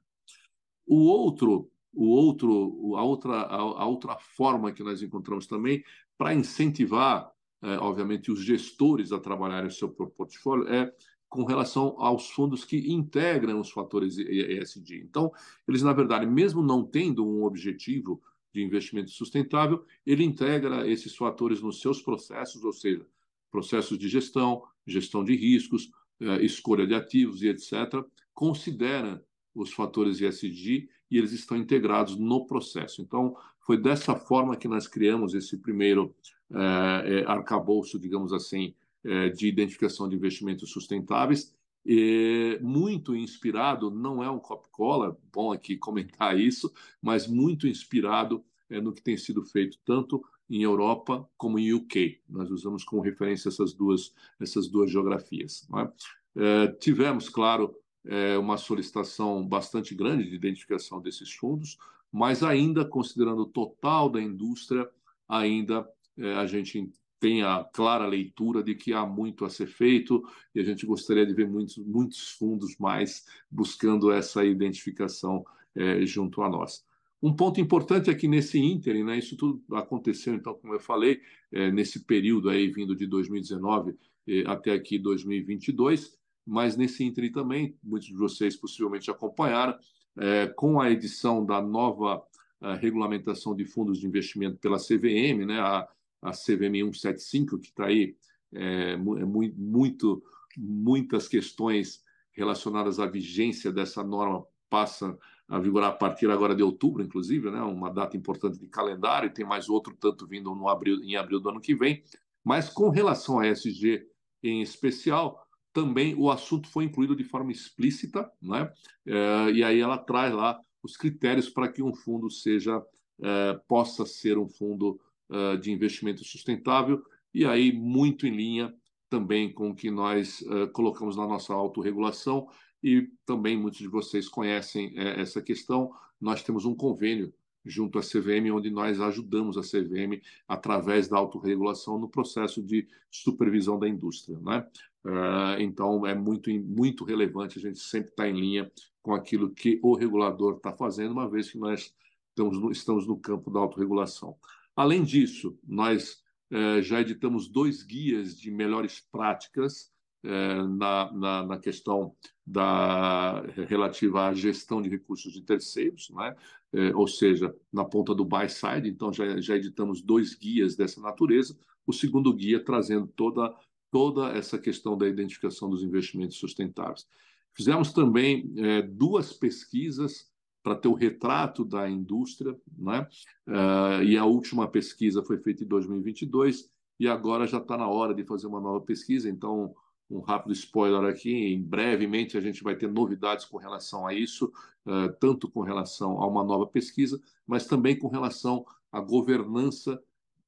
O outro, o outro, a outra, a, outra forma que nós encontramos também para incentivar, é, obviamente, os gestores a trabalharem o seu portfólio é com relação aos fundos que integram os fatores ESG. Então, eles, na verdade, mesmo não tendo um objetivo de investimento sustentável, ele integra esses fatores nos seus processos, ou seja, processos de gestão, gestão de riscos, eh, escolha de ativos e etc., considera os fatores ESG e eles estão integrados no processo. Então, foi dessa forma que nós criamos esse primeiro é, arcabouço, digamos assim, é, de identificação de investimentos sustentáveis, muito inspirado, não é um copy-cola, bom aqui comentar isso, mas muito inspirado é, no que tem sido feito tanto em Europa como em UK. Nós usamos como referência essas duas, essas duas geografias. É? É, tivemos, claro, é, uma solicitação bastante grande de identificação desses fundos, mas ainda, considerando o total da indústria, ainda é, a gente tem a clara leitura de que há muito a ser feito e a gente gostaria de ver muitos, muitos fundos mais buscando essa identificação é, junto a nós. Um ponto importante é que nesse ínterim, né, isso tudo aconteceu, então, como eu falei, é, nesse período aí vindo de 2019 é, até aqui 2022, mas nesse ínterim também, muitos de vocês possivelmente acompanharam, é, com a edição da nova é, regulamentação de fundos de investimento pela CVM, né, a, a CVM 175, que está aí, é, é muito, muitas questões relacionadas à vigência dessa norma passam a vigorar a partir agora de outubro, inclusive, né, uma data importante de calendário, tem mais outro tanto vindo no abril, em abril do ano que vem. Mas com relação a ESG em especial, também o assunto foi incluído de forma explícita, né? É, e aí ela traz lá os critérios para que um fundo seja é, possa ser um fundo é, de investimento sustentável e aí muito em linha também com o que nós colocamos na nossa autorregulação e também muitos de vocês conhecem essa questão. Nós temos um convênio junto à CVM, onde nós ajudamos a CVM através da autorregulação no processo de supervisão da indústria. Né? Uh, então, é muito, muito relevante a gente sempre estar tá em linha com aquilo que o regulador está fazendo, uma vez que nós estamos no, estamos no campo da autorregulação. Além disso, nós uh, já editamos dois guias de melhores práticas na, na, na, questão da, relativa à gestão de recursos de terceiros, né? ou seja, na ponta do buy side. Então, já, já editamos dois guias dessa natureza. O segundo guia trazendo toda toda essa questão da identificação dos investimentos sustentáveis. Fizemos também é, duas pesquisas para ter o retrato da indústria, né? Uh, e a última pesquisa foi feita em 2022 e agora já está na hora de fazer uma nova pesquisa. Então, um rápido spoiler aqui: em brevemente a gente vai ter novidades com relação a isso, uh, tanto com relação a uma nova pesquisa, mas também com relação à governança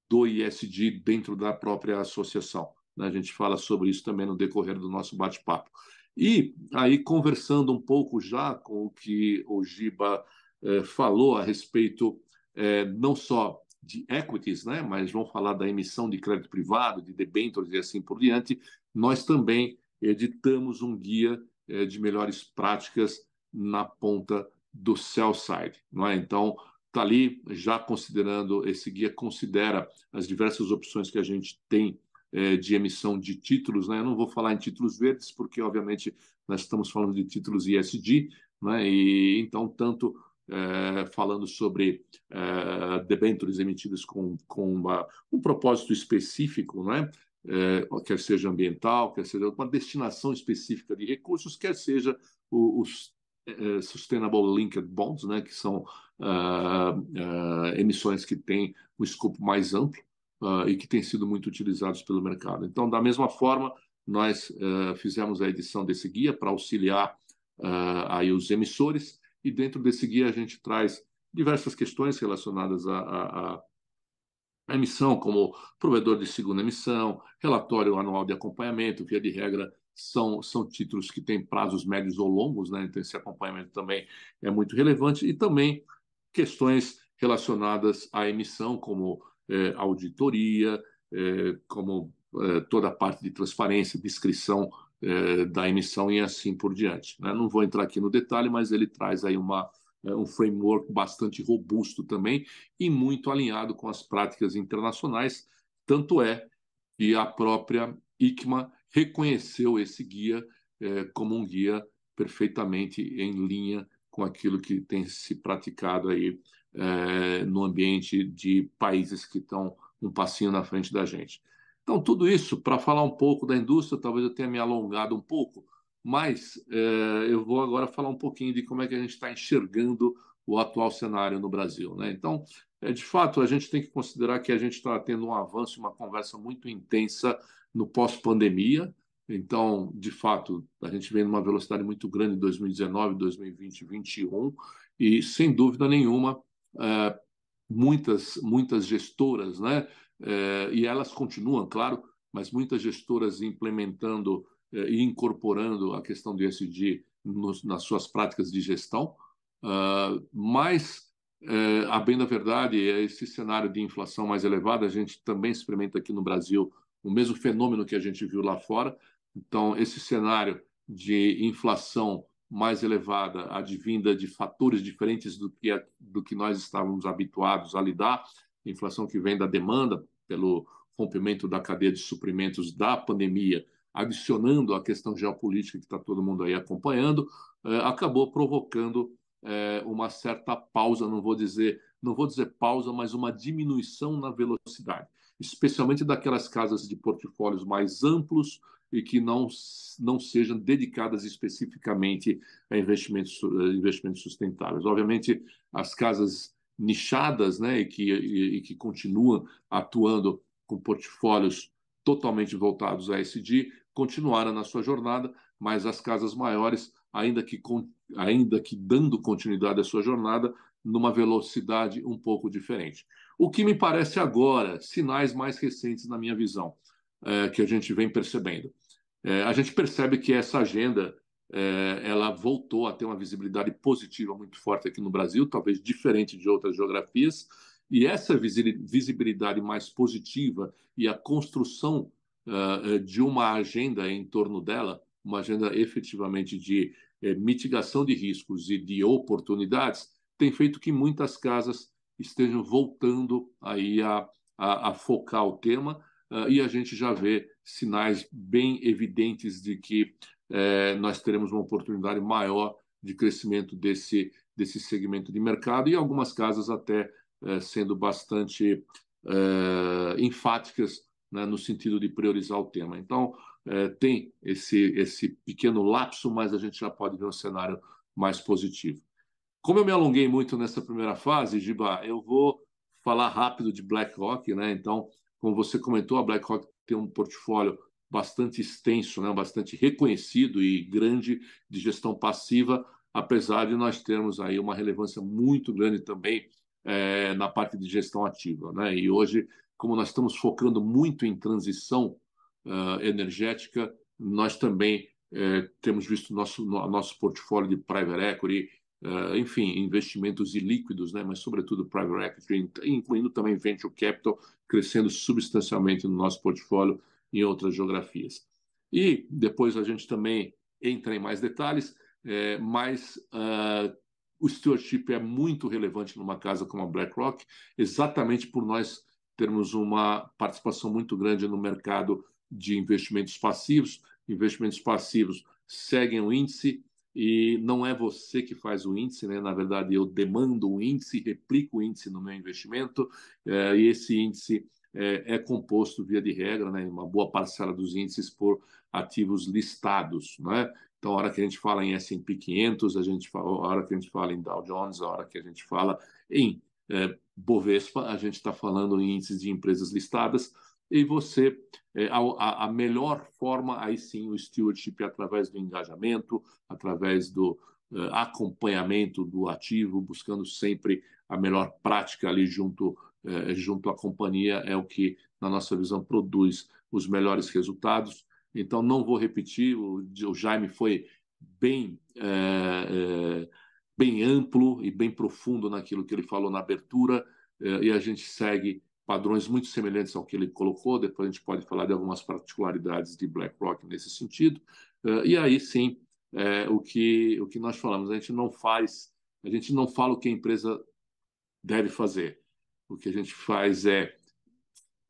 do ISD dentro da própria associação. Né? A gente fala sobre isso também no decorrer do nosso bate-papo. E aí, conversando um pouco já com o que o Giba eh, falou a respeito eh, não só de equities, né, mas vamos falar da emissão de crédito privado, de debêntures e assim por diante, nós também editamos um guia eh, de melhores práticas na ponta do sell side. Não é? Então, está ali já considerando, esse guia considera as diversas opções que a gente tem é, de emissão de títulos, né? Eu não vou falar em títulos verdes, porque, obviamente, nós estamos falando de títulos ISD, né? E então, tanto é, falando sobre é, debêntures emitidas com, com uma, um propósito específico, né? É, quer seja ambiental, quer seja uma destinação específica de recursos, quer seja os, é, Sustainable Linked Bonds, né, que são uh, uh, emissões que têm um escopo mais amplo, uh, e que têm sido muito utilizados pelo mercado. Então, da mesma forma, nós fizemos a edição desse guia para auxiliar aí os emissores, e dentro desse guia a gente traz diversas questões relacionadas à, à, à emissão, como provedor de segunda emissão, relatório anual de acompanhamento, via de regra, são, são títulos que têm prazos médios ou longos, né? então esse acompanhamento também é muito relevante, e também questões relacionadas à emissão, como é, auditoria, é, como é, toda a parte de transparência, descrição da emissão e assim por diante. Né? Não vou entrar aqui no detalhe, mas ele traz aí uma, um framework bastante robusto também e muito alinhado com as práticas internacionais. Tanto é que a própria ICMA reconheceu esse guia como um guia perfeitamente em linha com aquilo que tem se praticado aí é, no ambiente de países que estão um passinho na frente da gente. Então, tudo isso para falar um pouco da indústria, talvez eu tenha me alongado um pouco, mas é, eu vou agora falar um pouquinho de como é que a gente está enxergando o atual cenário no Brasil. Né? Então, é, de fato, a gente tem que considerar que a gente está tendo um avanço, uma conversa muito intensa no pós-pandemia. Então, de fato, a gente vem numa velocidade muito grande em 2019, 2020, 2021, e sem dúvida nenhuma, é, muitas, muitas gestoras, né? E elas continuam, claro, mas muitas gestoras implementando e incorporando a questão do ESG nos, nas suas práticas de gestão. Uh, mas, é, a bem da verdade, esse cenário de inflação mais elevada, a gente também experimenta aqui no Brasil o mesmo fenômeno que a gente viu lá fora. Então, esse cenário de inflação mais elevada, advinda de fatores diferentes do que, do que nós estávamos habituados a lidar, inflação que vem da demanda, pelo rompimento da cadeia de suprimentos da pandemia, adicionando a questão geopolítica que está todo mundo aí acompanhando, eh, acabou provocando eh, uma certa pausa, não vou dizer, não vou dizer pausa, mas uma diminuição na velocidade, especialmente daquelas casas de portfólios mais amplos e que não, não sejam dedicadas especificamente a investimentos, investimentos sustentáveis. Obviamente, as casas nichadas né, e, que, e, e que continuam atuando com portfólios totalmente voltados a SD, continuaram na sua jornada, mas as casas maiores, ainda que, ainda que dando continuidade à sua jornada, numa velocidade um pouco diferente. O que me parece agora, sinais mais recentes na minha visão, é, que a gente vem percebendo. É, a gente percebe que essa agenda é, ela voltou a ter uma visibilidade positiva muito forte aqui no Brasil, talvez diferente de outras geografias, e essa visibilidade mais positiva e a construção de uma agenda em torno dela, uma agenda efetivamente de eh, mitigação de riscos e de oportunidades, tem feito que muitas casas estejam voltando aí a, a, a focar o tema e a gente já vê sinais bem evidentes de que eh, nós teremos uma oportunidade maior de crescimento desse, desse segmento de mercado e algumas casas até eh, sendo bastante enfáticas né, no sentido de priorizar o tema. Então, eh, tem esse, esse pequeno lapso, mas a gente já pode ver um cenário mais positivo. Como eu me alonguei muito nessa primeira fase, Giba, eu vou falar rápido de BlackRock, né? Então, como você comentou, a BlackRock tem um portfólio bastante extenso, né? bastante reconhecido e grande de gestão passiva, apesar de nós termos aí uma relevância muito grande também é, na parte de gestão ativa. Né? E hoje como nós estamos focando muito em transição uh, energética, nós também uh, temos visto nosso no, nosso portfólio de private equity, uh, enfim, investimentos ilíquidos, né, mas sobretudo private equity, incluindo também venture capital, crescendo substancialmente no nosso portfólio em outras geografias. E depois a gente também entra em mais detalhes, é, mas uh, o stewardship é muito relevante numa casa como a BlackRock, exatamente por nós termos uma participação muito grande no mercado de investimentos passivos. Investimentos passivos seguem o índice e não é você que faz o índice, né? Na verdade, eu demando o índice, replico o índice no meu investimento é, e esse índice é, é, composto, via de regra, né? Uma boa parcela dos índices por ativos listados, né? Então, a hora que a gente fala em S&P 500, a gente fala, a hora que a gente fala em Dow Jones, a hora que a gente fala em é, Bovespa, a gente está falando em índices de empresas listadas, e você, é, a, a, melhor forma, aí sim, o stewardship é através do engajamento, através do uh, acompanhamento do ativo, buscando sempre a melhor prática ali junto, uh, junto à companhia, é o que, na nossa visão, produz os melhores resultados. Então, não vou repetir, o, o Jaime foi bem. Uh, bem amplo e bem profundo naquilo que ele falou na abertura, eh, e a gente segue padrões muito semelhantes ao que ele colocou. Depois a gente pode falar de algumas particularidades de BlackRock nesse sentido. Eh, e aí sim, é, o, que, o que nós falamos, a gente não faz, a gente não fala o que a empresa deve fazer. O que a gente faz é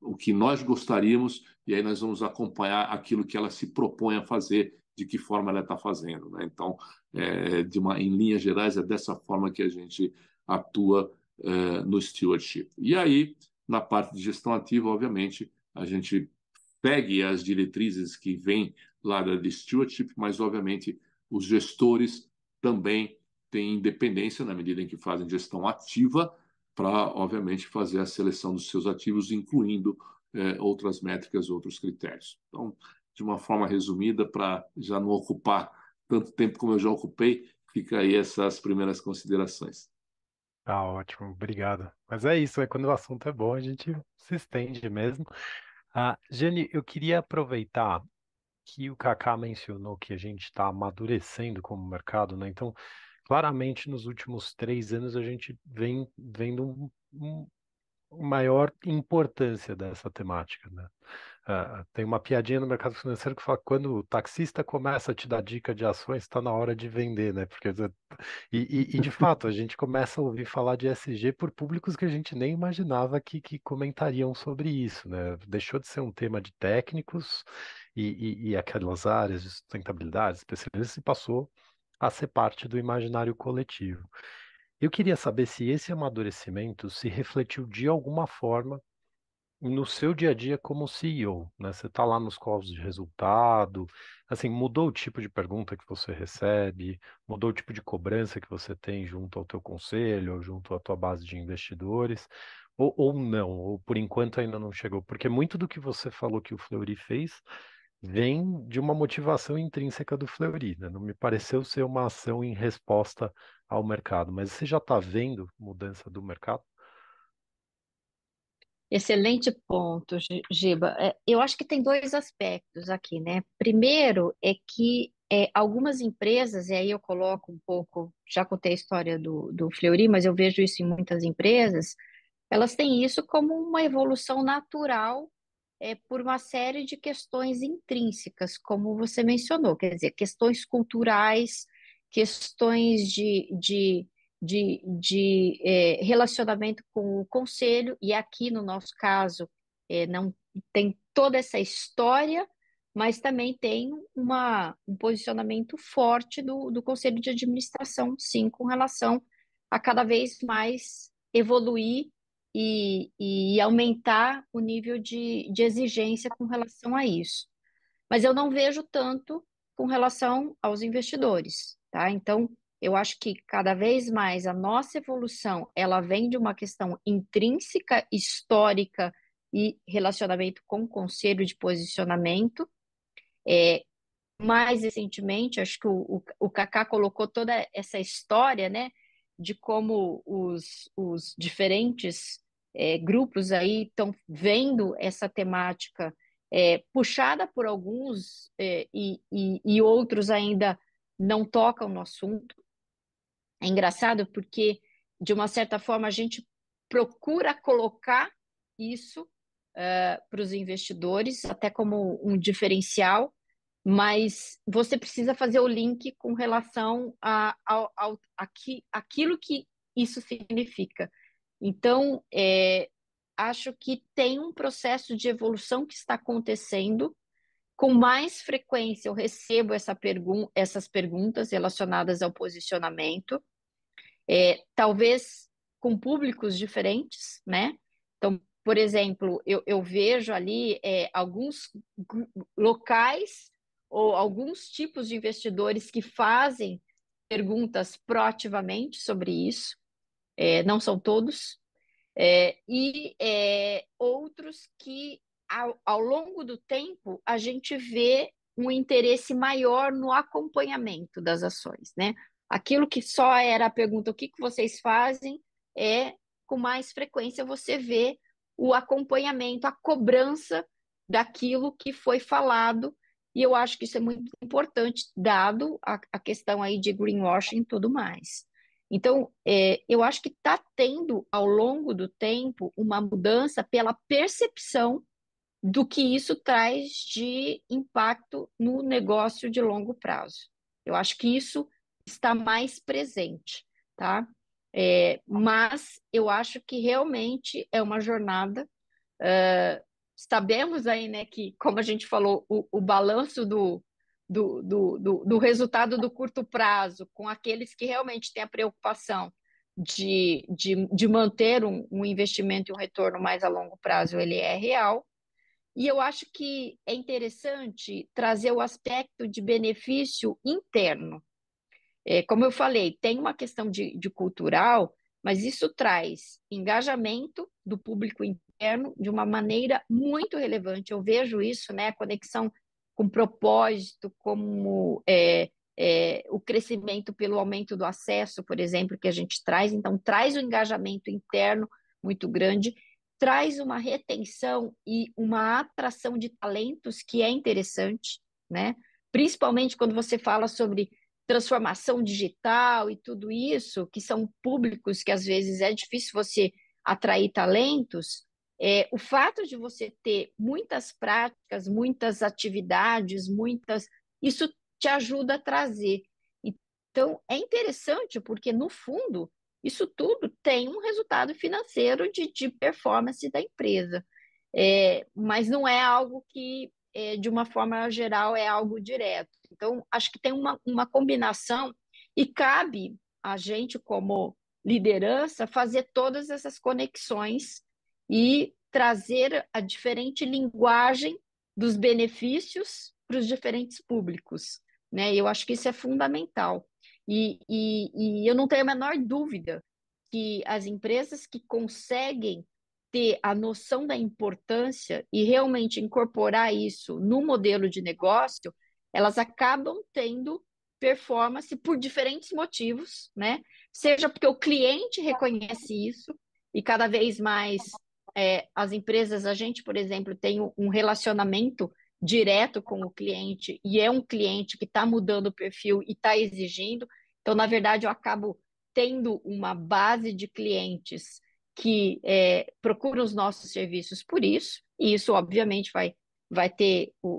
o que nós gostaríamos, e aí nós vamos acompanhar aquilo que ela se propõe a fazer de que forma ela está fazendo. Né? Então, é, de uma, em linhas gerais, é dessa forma que a gente atua é, no stewardship. E aí, na parte de gestão ativa, obviamente, a gente segue as diretrizes que vêm lá da stewardship, mas, obviamente, os gestores também têm independência na medida em que fazem gestão ativa para, obviamente, fazer a seleção dos seus ativos, incluindo é, outras métricas, outros critérios. Então, de uma forma resumida, para já não ocupar tanto tempo como eu já ocupei, fica aí essas primeiras considerações. Tá ótimo, obrigado. Mas é isso, é quando o assunto é bom, a gente se estende mesmo. Ah, Jane, eu queria aproveitar que o Kaká mencionou que a gente está amadurecendo como mercado, né? Então, claramente nos últimos três anos a gente vem vendo um, um, maior importância dessa temática, né? Uh, tem uma piadinha no mercado financeiro que fala que quando o taxista começa a te dar dica de ações, está na hora de vender, né? Porque e, e, e, de fato a gente começa a ouvir falar de SG por públicos que a gente nem imaginava que, que comentariam sobre isso, né? Deixou de ser um tema de técnicos e, e aquelas áreas de sustentabilidade, especialistas, e passou a ser parte do imaginário coletivo. Eu queria saber se esse amadurecimento se refletiu de alguma forma no seu dia a dia como CEO, né? Você está lá nos calls de resultado, assim, mudou o tipo de pergunta que você recebe, mudou o tipo de cobrança que você tem junto ao teu conselho, ou junto à tua base de investidores, ou, ou não, ou por enquanto ainda não chegou, porque muito do que você falou que o Fleury fez vem de uma motivação intrínseca do Fleury, né? Não me pareceu ser uma ação em resposta ao mercado, mas você já está vendo mudança do mercado? Excelente ponto, Giba. É, eu acho que tem dois aspectos aqui, né? Primeiro é que é, algumas empresas, e aí eu coloco um pouco, já contei a história do, do Fleury, mas eu vejo isso em muitas empresas, elas têm isso como uma evolução natural é, por uma série de questões intrínsecas, como você mencionou, quer dizer, questões culturais, questões de, de, de, de é, relacionamento com o conselho, e aqui no nosso caso é, não tem toda essa história, mas também tem uma, um posicionamento forte do, do conselho de administração, sim, com relação a cada vez mais evoluir e, e aumentar o nível de, de exigência com relação a isso. Mas eu não vejo tanto com relação aos investidores, tá? Então, eu acho que cada vez mais a nossa evolução, ela vem de uma questão intrínseca, histórica e relacionamento com o conselho de posicionamento. É, mais recentemente, acho que o, o, o Kaká colocou toda essa história, né, de como os, os diferentes é, grupos aí estão vendo essa temática é, puxada por alguns é, e, e, e, outros ainda não tocam no assunto. É engraçado porque, de uma certa forma, a gente procura colocar isso uh, para os investidores, até como um diferencial, mas você precisa fazer o link com relação a, aquilo que isso significa. Então, é, acho que tem um processo de evolução que está acontecendo. Com mais frequência, eu recebo essa pergun essas perguntas relacionadas ao posicionamento, é, talvez com públicos diferentes, né? Então, por exemplo, eu, eu vejo ali é, alguns locais ou alguns tipos de investidores que fazem perguntas proativamente sobre isso, é, não são todos, é, e é, outros que, ao, ao longo do tempo, a gente vê um interesse maior no acompanhamento das ações, né? Aquilo que só era a pergunta, o que, que vocês fazem, é, com mais frequência, você vê o acompanhamento, a cobrança daquilo que foi falado e eu acho que isso é muito importante, dado a, a questão aí de greenwashing e tudo mais. Então, é, eu acho que está tendo, ao longo do tempo, uma mudança pela percepção do que isso traz de impacto no negócio de longo prazo. Eu acho que isso está mais presente, tá? É, mas eu acho que realmente é uma jornada uh, sabemos aí, né, que, como a gente falou, o, o balanço do, do, do, do, do resultado do curto prazo com aqueles que realmente têm a preocupação de, de, de manter um, um investimento e um retorno mais a longo prazo, ele é real. E eu acho que é interessante trazer o aspecto de benefício interno. É, como eu falei, tem uma questão de, de cultural, mas isso traz engajamento do público interno de uma maneira muito relevante. Eu vejo isso, né, conexão com propósito, como é, é, o crescimento pelo aumento do acesso, por exemplo, que a gente traz. Então, traz um engajamento interno muito grande, traz uma retenção e uma atração de talentos que é interessante, né? Principalmente quando você fala sobre transformação digital e tudo isso, que são públicos que às vezes é difícil você atrair talentos, é, o fato de você ter muitas práticas, muitas atividades, muitas, isso te ajuda a trazer. Então, é interessante porque, no fundo, isso tudo tem um resultado financeiro de, de performance da empresa. É, mas não é algo que, é, de uma forma geral, é algo direto. Então, acho que tem uma, uma combinação e cabe a gente, como liderança, fazer todas essas conexões e trazer a diferente linguagem dos benefícios para os diferentes públicos. Né? Eu acho que isso é fundamental. E, e, e eu não tenho a menor dúvida que as empresas que conseguem ter a noção da importância e realmente incorporar isso no modelo de negócio, elas acabam tendo performance por diferentes motivos, né? Seja porque o cliente reconhece isso e cada vez mais é, as empresas, a gente, por exemplo, tem um relacionamento direto com o cliente e é um cliente que está mudando o perfil e está exigindo. Então, na verdade, eu acabo tendo uma base de clientes que é, procuram os nossos serviços por isso, e isso, obviamente, vai, vai ter o,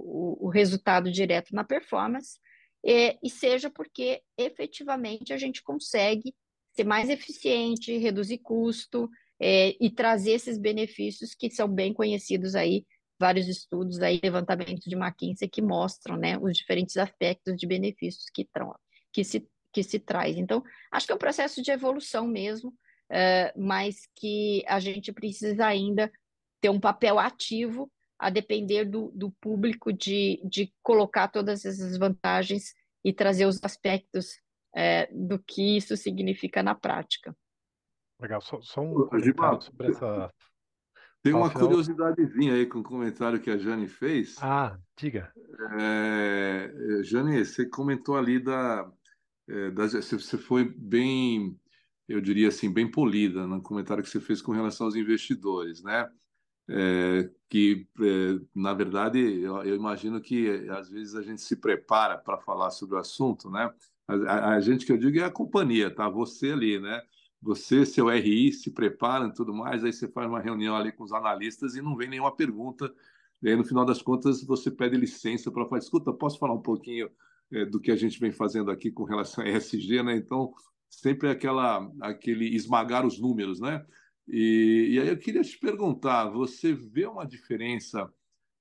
o, o resultado direto na performance, é, e seja porque efetivamente a gente consegue ser mais eficiente, reduzir custo é, e trazer esses benefícios que são bem conhecidos aí vários estudos aí, levantamentos de McKinsey que mostram, né, os diferentes aspectos de benefícios que, que, se, que se traz. Então, acho que é um processo de evolução mesmo, uh, mas que a gente precisa ainda ter um papel ativo a depender do, do público de, de colocar todas essas vantagens e trazer os aspectos uh, do que isso significa na prática. Legal, só, só um comentário sobre essa tem uma final... curiosidadezinha aí com o comentário que a Jane fez. Ah, diga. É, Jane, você comentou ali da, é, da. Você foi bem, eu diria assim, bem polida no comentário que você fez com relação aos investidores, né? É, que, é, na verdade, eu, eu, imagino que às vezes a gente se prepara para falar sobre o assunto, né? A, a, a gente que eu digo é a companhia, tá? Você ali, né? Você, seu RI, se preparam tudo mais, aí você faz uma reunião ali com os analistas e não vem nenhuma pergunta. E aí, no final das contas, você pede licença para falar, escuta, posso falar um pouquinho é, do que a gente vem fazendo aqui com relação a ESG, né? Então, sempre aquela, aquele esmagar os números, né? E, e aí eu queria te perguntar, você vê uma diferença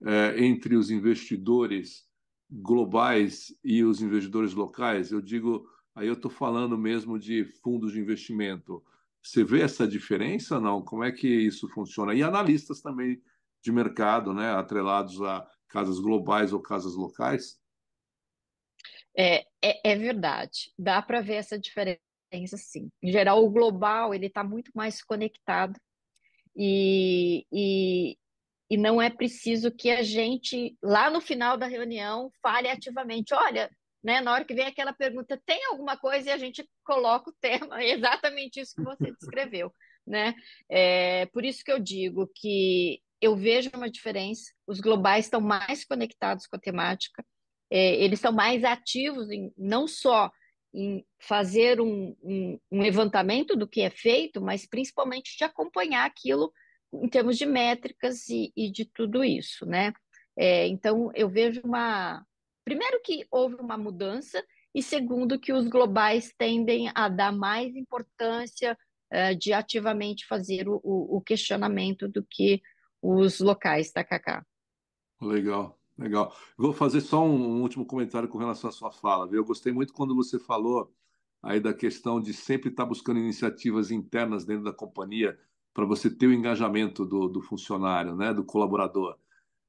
é, entre os investidores globais e os investidores locais? Eu digo Aí eu estou falando mesmo de fundos de investimento. Você vê essa diferença não? Como é que isso funciona? E analistas também de mercado, né, atrelados a casas globais ou casas locais? É, é, é verdade. Dá para ver essa diferença, sim. Em geral, o global ele está muito mais conectado e, e, e não é preciso que a gente, lá no final da reunião, fale ativamente: olha, né? Na hora que vem aquela pergunta, tem alguma coisa e a gente coloca o tema, é exatamente isso que você descreveu, né? É, por isso que eu digo que eu vejo uma diferença, os globais estão mais conectados com a temática, é, eles estão mais ativos em não só em fazer um, um, um levantamento do que é feito, mas principalmente de acompanhar aquilo em termos de métricas e, e de tudo isso, né? É, então, eu vejo uma, primeiro que houve uma mudança e segundo que os globais tendem a dar mais importância uh, de ativamente fazer o, o, questionamento do que os locais, tá, Cacá? Legal, legal. Vou fazer só um, um, último comentário com relação à sua fala. Viu? Eu gostei muito quando você falou aí da questão de sempre estar buscando iniciativas internas dentro da companhia para você ter o engajamento do, do funcionário, né, do colaborador.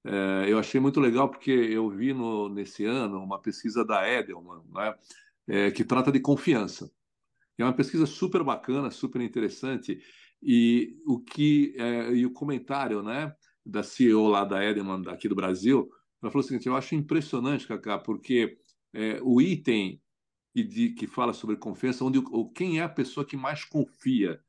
É, eu achei muito legal porque eu vi no, nesse ano uma pesquisa da Edelman, né, é, que trata de confiança. É uma pesquisa super bacana, super interessante e o que é, e o comentário, né, da CEO lá da Edelman aqui do Brasil, ela falou o seguinte: eu acho impressionante, Cacá, porque é, o item que, de, que fala sobre confiança, onde o, quem é a pessoa que mais confia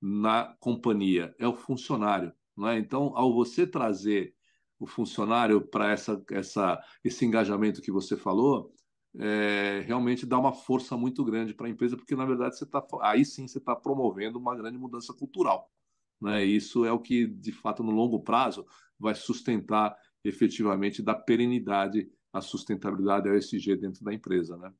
na companhia é o funcionário, não é? Então, ao você trazer o funcionário para essa, essa, esse engajamento que você falou, é, realmente dá uma força muito grande para a empresa, porque na verdade você está aí sim você está promovendo uma grande mudança cultural. Né? Isso é o que, de fato, no longo prazo, vai sustentar efetivamente da perenidade a sustentabilidade a ESG dentro da empresa. Né?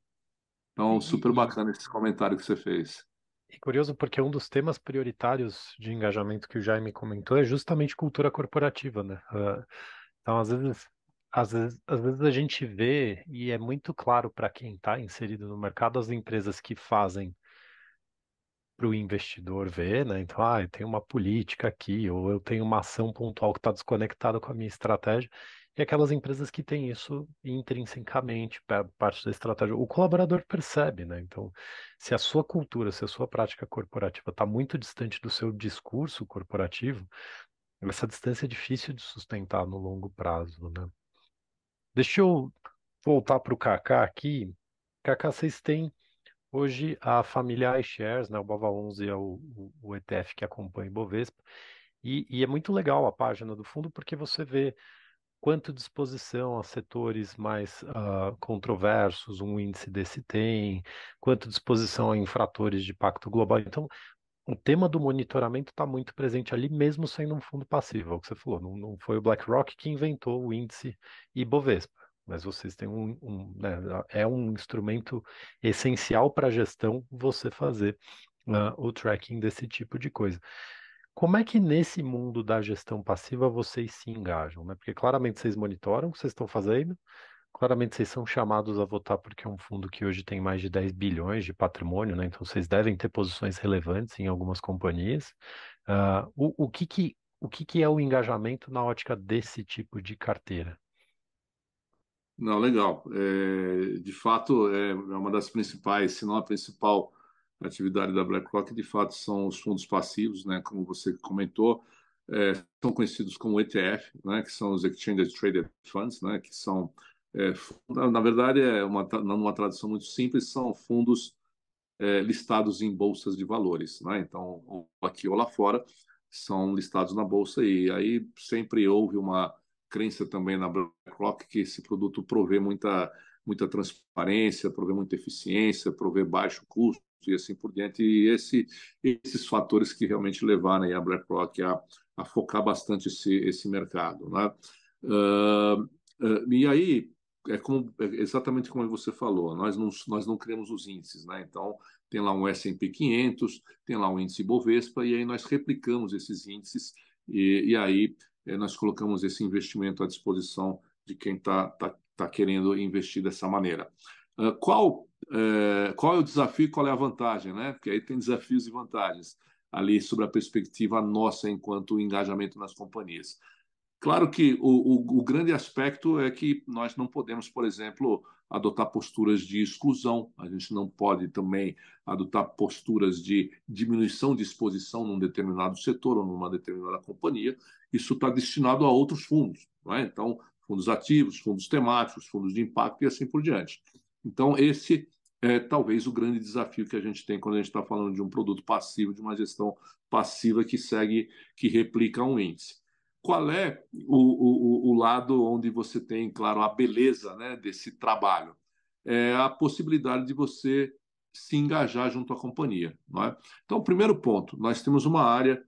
Então, super bacana esse comentário que você fez. É curioso porque um dos temas prioritários de engajamento que o Jaime comentou é justamente cultura corporativa, né? Uh, então, às vezes, às vezes, às vezes a gente vê, e é muito claro para quem está inserido no mercado, as empresas que fazem para o investidor ver, né? Então, ah, eu tenho uma política aqui, ou eu tenho uma ação pontual que está desconectada com a minha estratégia, e aquelas empresas que têm isso intrinsecamente, parte da estratégia. O colaborador percebe, né? Então, se a sua cultura, se a sua prática corporativa está muito distante do seu discurso corporativo, essa distância é difícil de sustentar no longo prazo, né? Deixa eu voltar para o Kaká aqui. Kaká, vocês têm hoje a família iShares, né? O BOVA11 é o, o, o ETF que acompanha o Bovespa. E, e é muito legal a página do fundo porque você vê quanto disposição a setores mais uh, controversos um índice desse tem, quanto disposição a infratores de pacto global. Então, o tema do monitoramento está muito presente ali, mesmo sendo um fundo passivo, é o que você falou. Não, não foi o BlackRock que inventou o índice Ibovespa, mas vocês têm um, um né, é um instrumento essencial para a gestão você fazer uh, o tracking desse tipo de coisa. Como é que nesse mundo da gestão passiva vocês se engajam, né? Porque claramente vocês monitoram o que vocês estão fazendo, claramente vocês são chamados a votar porque é um fundo que hoje tem mais de 10 bilhões de patrimônio, né? Então vocês devem ter posições relevantes em algumas companhias. Uh, o, o, que que, o que que é o engajamento na ótica desse tipo de carteira? Não, legal. É, de fato, é, é uma das principais, se não a principal atividade da BlackRock, de fato, são os fundos passivos, né, como você comentou, é, são conhecidos como ETF, né, que são os Exchange Traded Funds, né, que são, é, na verdade, é uma, numa tradução muito simples, são fundos é, listados em bolsas de valores, né, então, ou aqui ou lá fora, são listados na bolsa e aí sempre houve uma crença também na BlackRock que esse produto provê muita muita transparência, provê muita eficiência, provê baixo custo, e assim por diante. E esse, esses fatores que realmente levaram a BlackRock a, a focar bastante esse, esse mercado. Né? Uh, uh, e aí, é, como, é exatamente como você falou, nós não, nós não criamos os índices, né? Então, tem lá um S&P 500, tem lá um índice Bovespa, e aí nós replicamos esses índices, e, e aí é, nós colocamos esse investimento à disposição de quem está tá, tá querendo investir dessa maneira. Uh, qual é, qual é o desafio e qual é a vantagem, né? Porque aí tem desafios e vantagens ali sobre a perspectiva nossa enquanto engajamento nas companhias. Claro que o, o, o, grande aspecto é que nós não podemos, por exemplo, adotar posturas de exclusão, a gente não pode também adotar posturas de diminuição de exposição num determinado setor ou numa determinada companhia. Isso está destinado a outros fundos, é? então, fundos ativos, fundos temáticos, fundos de impacto e assim por diante. Então, esse é talvez o grande desafio que a gente tem quando a gente está falando de um produto passivo, de uma gestão passiva que segue, que replica um índice. Qual é o, o, o lado onde você tem, claro, a beleza né, desse trabalho? É a possibilidade de você se engajar junto à companhia. Não é? Então, primeiro ponto, nós temos uma área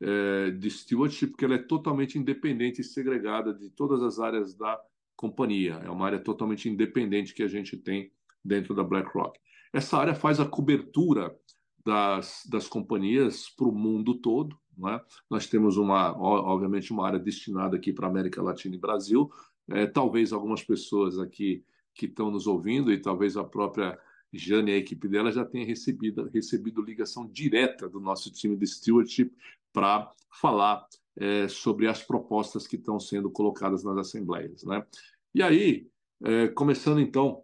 é, de stewardship que ela é totalmente independente e segregada de todas as áreas da companhia. É uma área totalmente independente que a gente tem dentro da BlackRock. Essa área faz a cobertura das, das companhias para o mundo todo. Né? Nós temos uma, obviamente, uma área destinada aqui para América Latina e Brasil. É, talvez algumas pessoas aqui que estão nos ouvindo e talvez a própria Jane e a equipe dela já tenha recebido, recebido ligação direta do nosso time de stewardship para falar é, sobre as propostas que estão sendo colocadas nas assembleias. Né? E aí, é, começando então,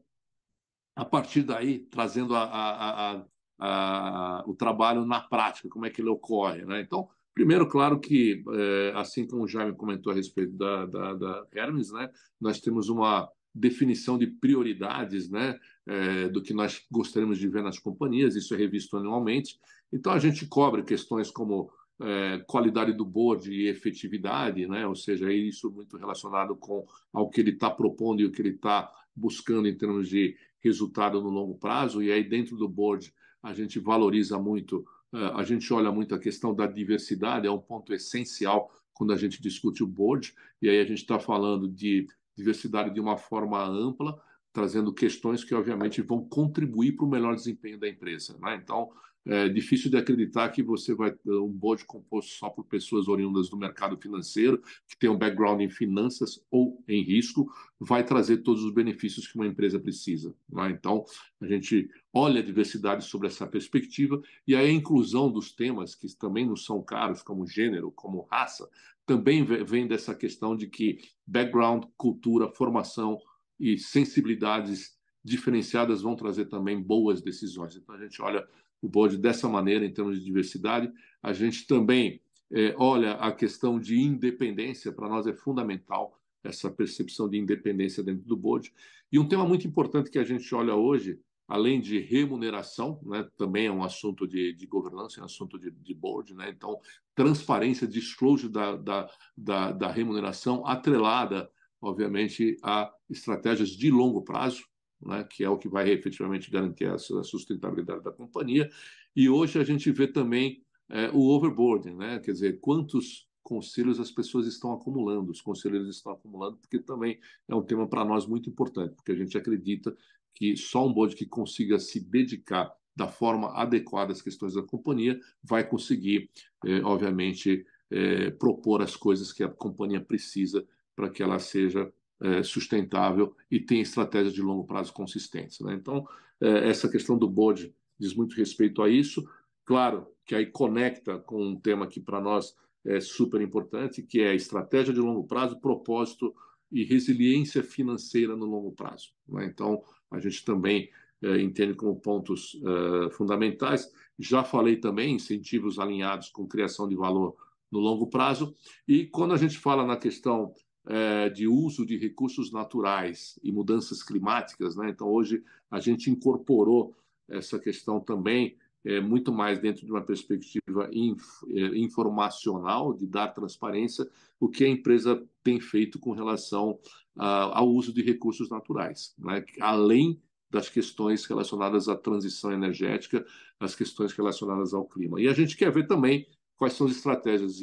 a partir daí, trazendo a, a, a, o trabalho na prática, como é que ele ocorre. Né? Então, primeiro, claro que, é, assim como o Jaime comentou a respeito da, da, da Hermes, né, nós temos uma definição de prioridades né, é, do que nós gostaríamos de ver nas companhias, isso é revisto anualmente. Então, a gente cobre questões como é, qualidade do board e efetividade, né? ou seja, isso muito relacionado com ao que ele está propondo e o que ele está buscando em termos de resultado no longo prazo. E aí, dentro do board, a gente valoriza muito, é, a gente olha muito a questão da diversidade, é um ponto essencial quando a gente discute o board. E aí, a gente está falando de diversidade de uma forma ampla, trazendo questões que, obviamente, vão contribuir para o melhor desempenho da empresa. Né? Então, é difícil de acreditar que você vai ter um board composto só por pessoas oriundas do mercado financeiro, que tem um background em finanças ou em risco, vai trazer todos os benefícios que uma empresa precisa. Né? Então, a gente olha a diversidade sobre essa perspectiva e a inclusão dos temas que também não são caros, como gênero, como raça, também vem dessa questão de que background, cultura, formação e sensibilidades diferenciadas vão trazer também boas decisões. Então, a gente olha o board dessa maneira, em termos de diversidade. A gente também é, olha a questão de independência, para nós é fundamental essa percepção de independência dentro do board. E um tema muito importante que a gente olha hoje, além de remuneração, né, também é um assunto de, de governança, é um assunto de, de board, né? então transparência, disclosure da, da, da, da remuneração atrelada, obviamente, a estratégias de longo prazo, né, que é o que vai efetivamente garantir a sustentabilidade da companhia. E hoje a gente vê também é, o overboarding, né, quer dizer, quantos conselhos as pessoas estão acumulando, os conselheiros estão acumulando, porque também é um tema para nós muito importante, porque a gente acredita que só um board que consiga se dedicar da forma adequada às questões da companhia vai conseguir, é, obviamente, é, propor as coisas que a companhia precisa para que ela seja é, sustentável e tem estratégias de longo prazo consistentes. Né? Então, é, essa questão do board diz muito respeito a isso. Claro que aí conecta com um tema que para nós é super importante, que é estratégia de longo prazo, propósito e resiliência financeira no longo prazo. Né? Então, a gente também é, entende como pontos é, fundamentais. Já falei também incentivos alinhados com criação de valor no longo prazo. E quando a gente fala na questão é, de uso de recursos naturais e mudanças climáticas. Né? Então, hoje, a gente incorporou essa questão também é, muito mais dentro de uma perspectiva inf, é, informacional, de dar transparência, o que a empresa tem feito com relação a, ao uso de recursos naturais, né? além das questões relacionadas à transição energética, as questões relacionadas ao clima. E a gente quer ver também quais são as estratégias,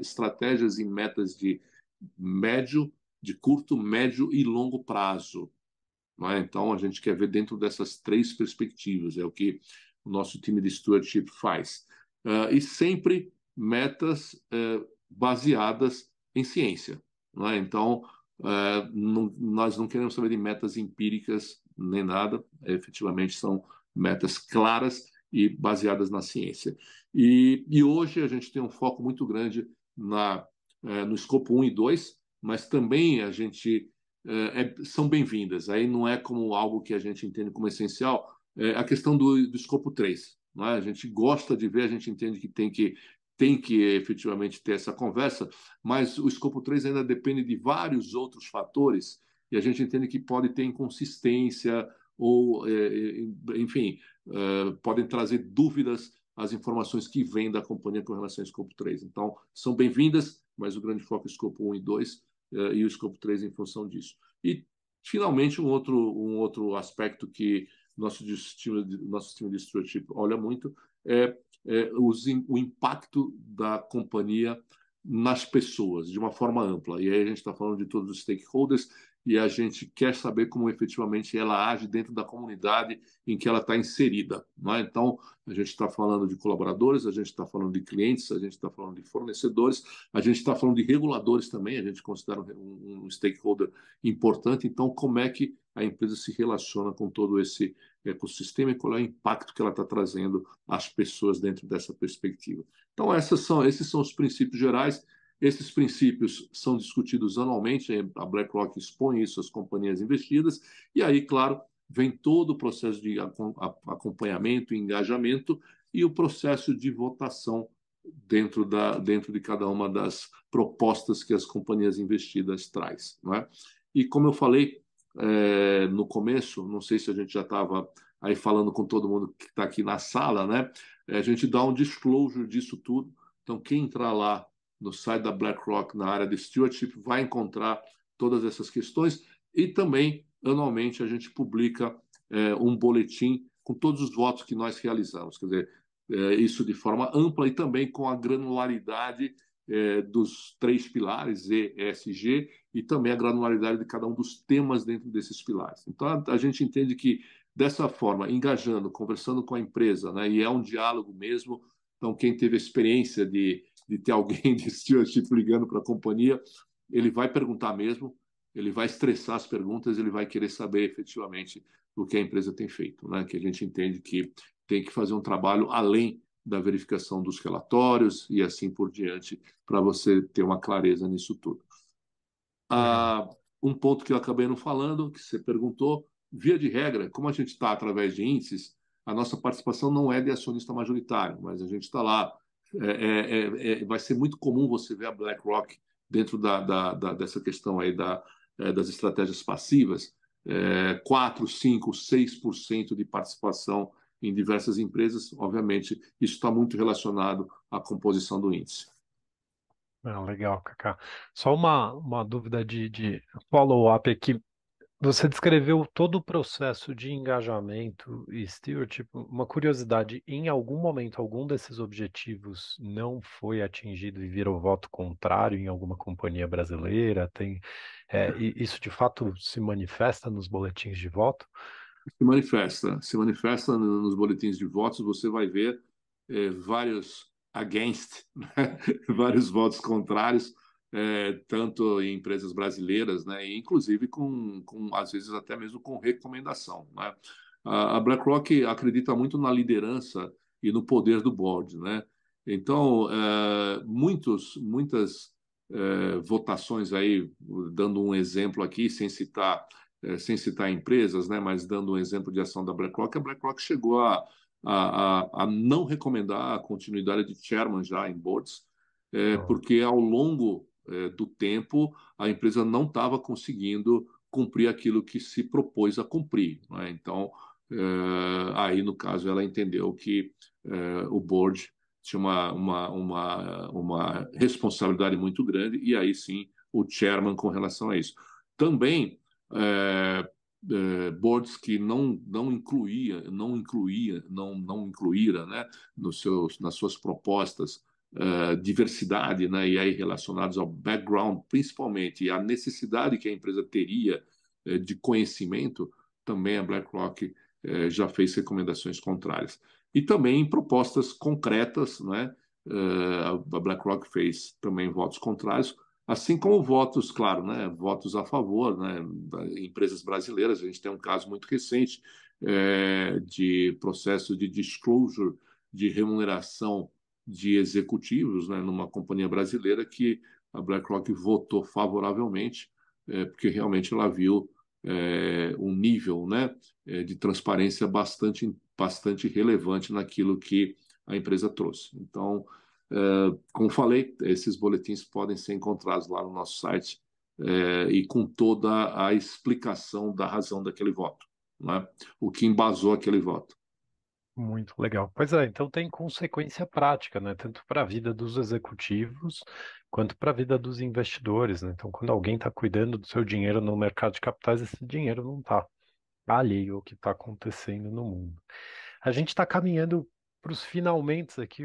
estratégias e metas de médio, de curto, médio e longo prazo. É? Então, a gente quer ver dentro dessas três perspectivas, é o que o nosso time de stewardship faz. Uh, e sempre metas uh, baseadas em ciência. Não é? Então, uh, não, nós não queremos saber de metas empíricas nem nada, efetivamente são metas claras e baseadas na ciência. E, e hoje a gente tem um foco muito grande na é, no escopo 1 e 2, mas também a gente é, é, são bem-vindas. Aí não é como algo que a gente entende como essencial, é a questão do, do escopo 3. Não é? A gente gosta de ver, a gente entende que tem que tem que efetivamente ter essa conversa, mas o escopo 3 ainda depende de vários outros fatores e a gente entende que pode ter inconsistência ou, enfim, podem trazer dúvidas às informações que vêm da companhia com relação ao escopo 3. Então, são bem-vindas, mas o grande foco é escopo 1 e 2 uh, eh, e o escopo 3 em função disso. E, finalmente, um outro, um outro aspecto que nosso time, nosso time de stewardship olha muito é, é os, o impacto da companhia nas pessoas, de uma forma ampla. E aí a gente está falando de todos os stakeholders e a gente quer saber como efetivamente ela age dentro da comunidade em que ela está inserida. É? Então, a gente está falando de colaboradores, a gente está falando de clientes, a gente está falando de fornecedores, a gente está falando de reguladores também, a gente considera um, um, stakeholder importante. Então, como é que a empresa se relaciona com todo esse ecossistema e qual é o impacto que ela está trazendo às pessoas dentro dessa perspectiva. Então, são, esses são os princípios gerais. Esses princípios são discutidos anualmente, a BlackRock expõe isso às companhias investidas, e aí, claro, vem todo o processo de acompanhamento e engajamento e o processo de votação dentro, da, dentro de cada uma das propostas que as companhias investidas traz. Não é? E como eu falei é, no começo, não sei se a gente já estava aí falando com todo mundo que está aqui na sala, né? A gente dá um disclosure disso tudo. Então, quem entrar lá no site da BlackRock na área de stewardship vai encontrar todas essas questões e também anualmente a gente publica é, um boletim com todos os votos que nós realizamos. Quer dizer, é, isso de forma ampla e também com a granularidade é, dos três pilares, E, S, G, e também a granularidade de cada um dos temas dentro desses pilares. Então, a, a gente entende que, dessa forma, engajando, conversando com a empresa, né, e é um diálogo mesmo, então, quem teve a experiência de, de ter alguém de stewardship ligando para a companhia, ele vai perguntar mesmo, ele vai estressar as perguntas, ele vai querer saber efetivamente o que a empresa tem feito, né? que a gente entende que tem que fazer um trabalho além da verificação dos relatórios e assim por diante, para você ter uma clareza nisso tudo. Ah, um ponto que eu acabei não falando, que você perguntou, via de regra, como a gente está através de índices, a nossa participação não é de acionista majoritário, mas a gente está lá. É, é, é, é, vai ser muito comum você ver a BlackRock dentro da, da, da dessa questão aí da, é, das estratégias passivas, é, 4, 5, 6% de participação em diversas empresas, obviamente, isso está muito relacionado à composição do índice. Ah, legal, Kaká. Só uma, uma dúvida de, de follow-up aqui. Você descreveu todo o processo de engajamento e. Uma curiosidade, em algum momento, algum desses objetivos não foi atingido e virou voto contrário em alguma companhia brasileira? Tem, é, isso de fato se manifesta nos boletins de voto? se manifesta, se manifesta nos boletins de votos, você vai ver é, vários against, né? vários votos contrários, é, tanto em empresas brasileiras, né? E inclusive com, com, às vezes até mesmo com recomendação. Né? A, BlackRock acredita muito na liderança e no poder do board, né? Então, é, muitos, muitas é, votações aí, dando um exemplo aqui, sem citar é, sem citar empresas, né, mas dando um exemplo de ação da BlackRock, a BlackRock chegou a, a, a não recomendar a continuidade de chairman já em boards, é, porque ao longo é, do tempo a empresa não estava conseguindo cumprir aquilo que se propôs a cumprir. Né? Então, é, aí no caso ela entendeu que é, o board tinha uma, uma, uma, uma responsabilidade muito grande e aí sim o chairman com relação a isso. Também é, é, boards que não não incluía não incluía não não incluíra né nos seus nas suas propostas é, diversidade né e aí relacionados ao background principalmente e a necessidade que a empresa teria é, de conhecimento também a BlackRock é, já fez recomendações contrárias e também propostas concretas né a BlackRock fez também votos contrários Assim como votos, claro, né, votos a favor, né, empresas brasileiras. A gente tem um caso muito recente é, de processo de disclosure de remuneração de executivos né, numa companhia brasileira que a BlackRock votou favoravelmente, é, porque realmente ela viu é, um nível né, é, de transparência bastante, bastante relevante naquilo que a empresa trouxe. Então, Uh, como falei, esses boletins podem ser encontrados lá no nosso site uh, e com toda a explicação da razão daquele voto, né? o que embasou aquele voto. Muito legal. Pois é, então tem consequência prática, né? Tanto para a vida dos executivos quanto para a vida dos investidores, né? Então, quando alguém está cuidando do seu dinheiro no mercado de capitais, esse dinheiro não está ali o que está acontecendo no mundo. A gente está caminhando para os finalmente aqui,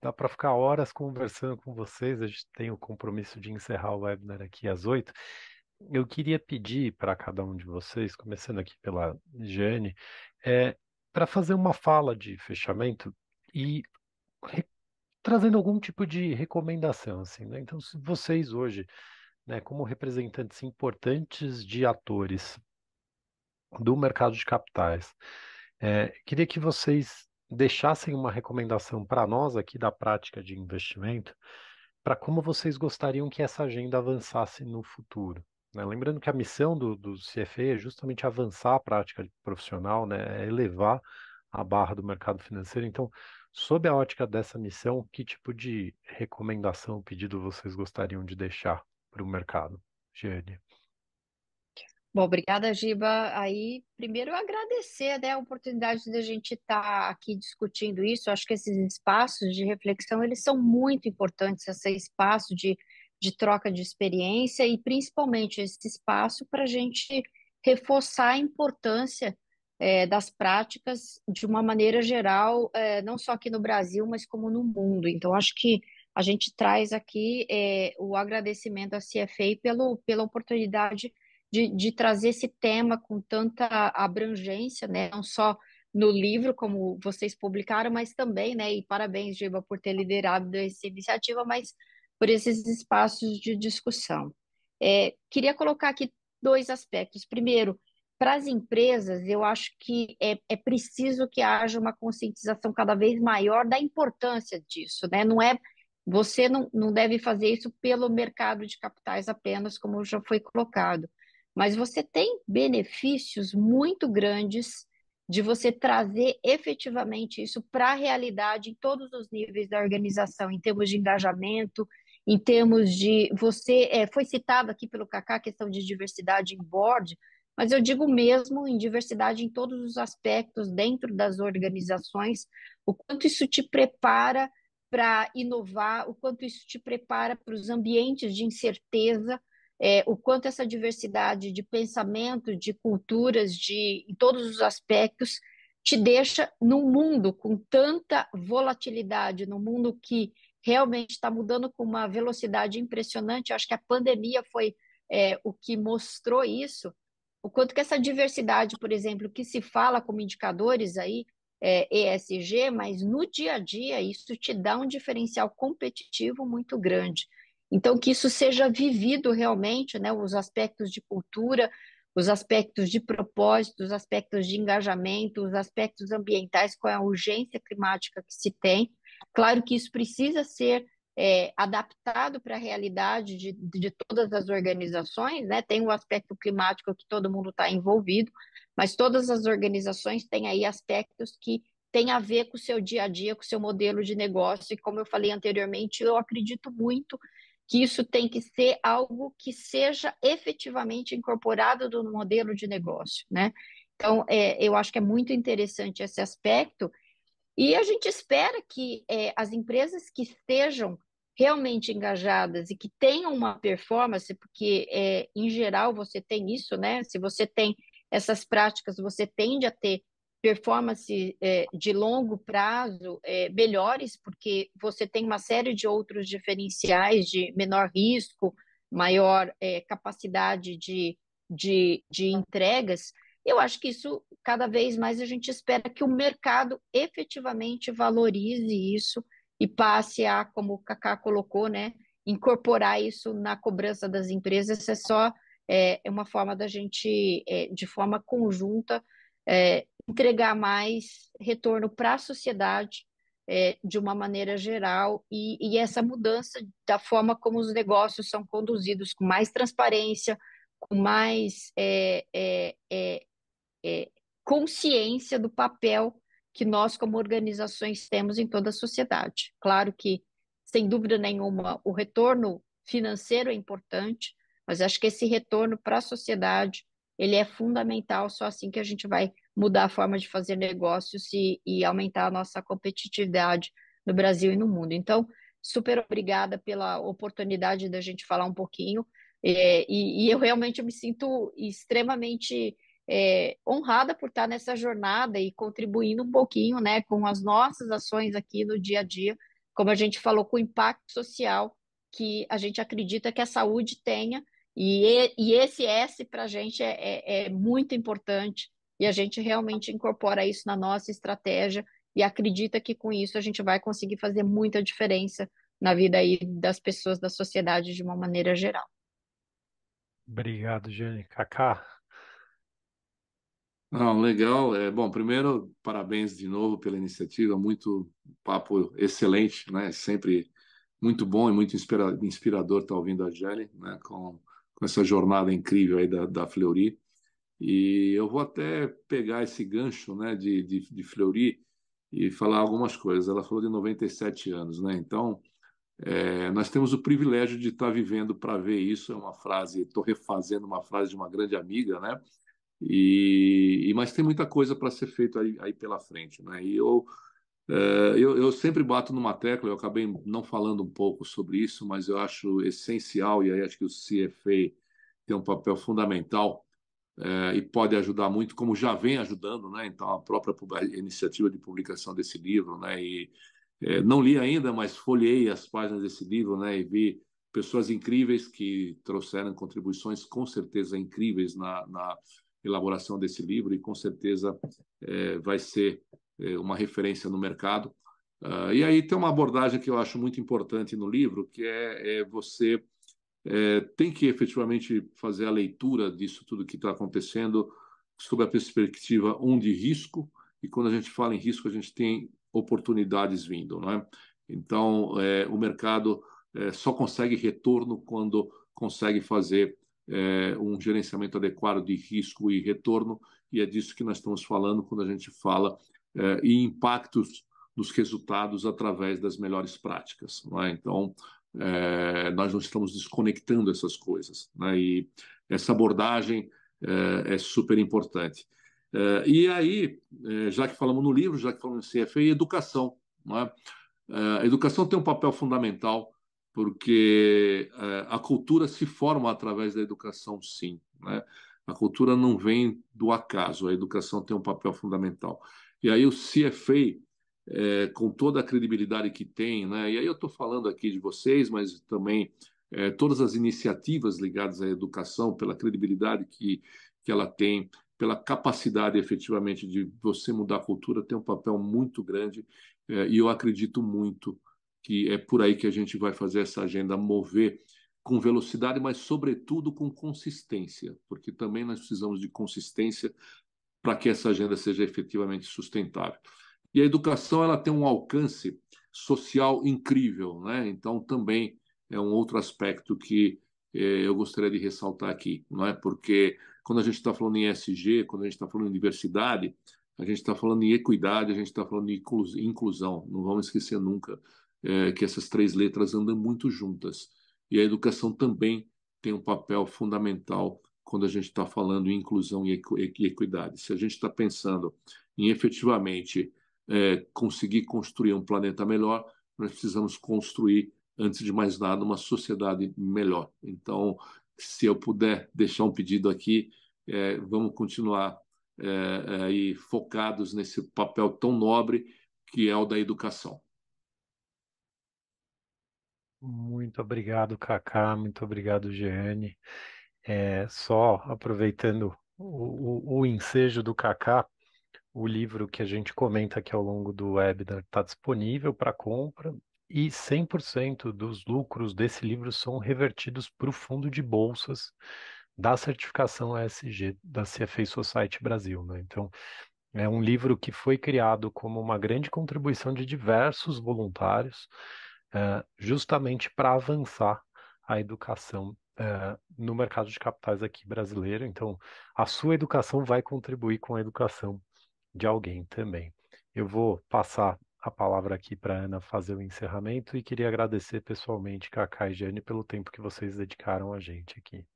dá para ficar horas conversando com vocês. A gente tem o compromisso de encerrar o webinar aqui às oito. Eu queria pedir para cada um de vocês, começando aqui pela Jane, é, para fazer uma fala de fechamento e trazendo algum tipo de recomendação, assim, né? Então, se vocês hoje, né, como representantes importantes de atores do mercado de capitais, É, queria que vocês deixassem uma recomendação para nós aqui da prática de investimento, para como vocês gostariam que essa agenda avançasse no futuro. Né? Lembrando que a missão do, do CFA é justamente avançar a prática profissional, né? é elevar a barra do mercado financeiro. Então, sob a ótica dessa missão, que tipo de recomendação, pedido vocês gostariam de deixar para o mercado? Giane. Bom, obrigada, Giba. Aí, primeiro, agradecer né, a oportunidade de a gente estar tá aqui discutindo isso. acho que esses espaços de reflexão, eles são muito importantes, esse espaço de, de troca de experiência e, principalmente, esse espaço para a gente reforçar a importância é, das práticas de uma maneira geral, é, não só aqui no Brasil, mas como no mundo. Então, acho que a gente traz aqui é, o agradecimento à CFA pelo, pela oportunidade de, de trazer esse tema com tanta abrangência, né? Não só no livro, como vocês publicaram, mas também, né? E parabéns, Giba, por ter liderado essa iniciativa, mas por esses espaços de discussão. É, queria colocar aqui dois aspectos. Primeiro, para as empresas, eu acho que é, é preciso que haja uma conscientização cada vez maior da importância disso, né? Não é você não, não deve fazer isso pelo mercado de capitais apenas, como já foi colocado mas você tem benefícios muito grandes de você trazer efetivamente isso para a realidade em todos os níveis da organização, em termos de engajamento, em termos de você é, foi citado aqui pelo Kaká a questão de diversidade em board, mas eu digo mesmo em diversidade em todos os aspectos dentro das organizações, o quanto isso te prepara para inovar, o quanto isso te prepara para os ambientes de incerteza, é, o quanto essa diversidade de pensamento, de culturas, de em todos os aspectos, te deixa num mundo com tanta volatilidade, num mundo que realmente está mudando com uma velocidade impressionante. Eu acho que a pandemia foi é, o que mostrou isso. O quanto que essa diversidade, por exemplo, que se fala como indicadores aí, é, ESG, mas no dia a dia isso te dá um diferencial competitivo muito grande. Então, que isso seja vivido realmente, né, os aspectos de cultura, os aspectos de propósito, os aspectos de engajamento, os aspectos ambientais, qual é a urgência climática que se tem. Claro que isso precisa ser é, adaptado para a realidade de, de todas as organizações, né? Tem o aspecto climático que todo mundo está envolvido, mas todas as organizações têm aí aspectos que têm a ver com o seu dia a dia, com o seu modelo de negócio, e como eu falei anteriormente, eu acredito muito que isso tem que ser algo que seja efetivamente incorporado no modelo de negócio, né? Então, é, eu acho que é muito interessante esse aspecto, e a gente espera que é, as empresas que estejam realmente engajadas e que tenham uma performance, porque é, em geral você tem isso, né? Se você tem essas práticas, você tende a ter performance é, de longo prazo é, melhores, porque você tem uma série de outros diferenciais de menor risco, maior é, capacidade de, de, de entregas. Eu acho que isso, cada vez mais, a gente espera que o mercado efetivamente valorize isso e passe a, como o Kaká colocou, né, incorporar isso na cobrança das empresas. Isso é só é, uma forma da gente, é, de forma conjunta, é, entregar mais retorno para a sociedade é, de uma maneira geral e, e, essa mudança da forma como os negócios são conduzidos com mais transparência, com mais é, é, é, é consciência do papel que nós como organizações temos em toda a sociedade. Claro que, sem dúvida nenhuma, o retorno financeiro é importante, mas acho que esse retorno para a sociedade ele é fundamental, só assim que a gente vai mudar a forma de fazer negócios e, e aumentar a nossa competitividade no Brasil e no mundo. Então, super obrigada pela oportunidade da gente falar um pouquinho, é, e, e, eu realmente me sinto extremamente é, honrada por estar nessa jornada e contribuindo um pouquinho né, com as nossas ações aqui no dia a dia, como a gente falou, com o impacto social que a gente acredita que a saúde tenha e, e esse S para a gente é, é, é muito importante e a gente realmente incorpora isso na nossa estratégia e acredita que com isso a gente vai conseguir fazer muita diferença na vida aí das pessoas da sociedade de uma maneira geral. Obrigado, Jane. Kaká. Não, legal. É, bom, primeiro, parabéns de novo pela iniciativa, muito papo excelente, né? Sempre muito bom e muito inspira, inspirador estar ouvindo a Jane, né? Com, com essa jornada incrível aí da, da Fleury. E eu vou até pegar esse gancho, né, de, de, de Fleury e falar algumas coisas. Ela falou de 97 anos, né? Então, é, nós temos o privilégio de estar vivendo para ver isso. É uma frase, estou refazendo uma frase de uma grande amiga, né? E, e mas tem muita coisa para ser feito aí, aí, pela frente, né? E eu, é, eu, eu sempre bato numa tecla. Eu acabei não falando um pouco sobre isso, mas eu acho essencial e aí acho que o CFA tem um papel fundamental é, e pode ajudar muito, como já vem ajudando, né? Então a própria iniciativa de publicação desse livro, né? E é, não li ainda, mas folhei as páginas desse livro, né? E vi pessoas incríveis que trouxeram contribuições com certeza incríveis na, na elaboração desse livro e com certeza é, vai ser é, uma referência no mercado. Uh, e aí tem uma abordagem que eu acho muito importante no livro, que é, é você é, tem que efetivamente fazer a leitura disso tudo que está acontecendo sob a perspectiva um de risco e quando a gente fala em risco a gente tem oportunidades vindo, não é? Então é, o mercado é, só consegue retorno quando consegue fazer é, um gerenciamento adequado de risco e retorno e é disso que nós estamos falando quando a gente fala é, em impactos dos resultados através das melhores práticas, é? Então é, nós não estamos desconectando essas coisas. Né? E essa abordagem é, é super importante. É, e aí, já que falamos no livro, já que falamos no CFA, educação. Né? a educação tem um papel fundamental, porque é, a cultura se forma através da educação, sim. Né? A cultura não vem do acaso, a educação tem um papel fundamental. E aí o CFA é, com toda a credibilidade que tem, né? E aí eu estou falando aqui de vocês, mas também é, todas as iniciativas ligadas à educação, pela credibilidade que, que ela tem, pela capacidade efetivamente de você mudar a cultura, tem um papel muito grande e eu acredito muito que é por aí que a gente vai fazer essa agenda mover com velocidade, mas sobretudo com consistência, porque também nós precisamos de consistência para que essa agenda seja efetivamente sustentável. E a educação ela tem um alcance social incrível, né? Então também é um outro aspecto que eh, eu gostaria de ressaltar aqui, não é? Porque quando a gente está falando em SG, quando a gente está falando em diversidade, a gente está falando em equidade, a gente está falando em inclusão. Não vamos esquecer nunca eh, que essas três letras andam muito juntas. E a educação também tem um papel fundamental quando a gente está falando em inclusão e equidade. Se a gente está pensando em efetivamente é, conseguir construir um planeta melhor, nós precisamos construir, antes de mais nada, uma sociedade melhor. Então, se eu puder deixar um pedido aqui, é, vamos continuar é, aí focados nesse papel tão nobre que é o da educação. Muito obrigado, Kaká. Muito obrigado, Jeane. É, só aproveitando o, o, o ensejo do Kaká, o livro que a gente comenta aqui ao longo do webinar está disponível para compra e 100% dos lucros desse livro são revertidos para o fundo de bolsas da certificação ESG da CFA Society Brasil. Né? Então, é um livro que foi criado como uma grande contribuição de diversos voluntários, é, justamente para avançar a educação é, no mercado de capitais aqui brasileiro. Então, a sua educação vai contribuir com a educação de alguém também. Eu vou passar a palavra aqui para Ana fazer o encerramento e queria agradecer pessoalmente, Cacá e Jane, pelo tempo que vocês dedicaram a gente aqui.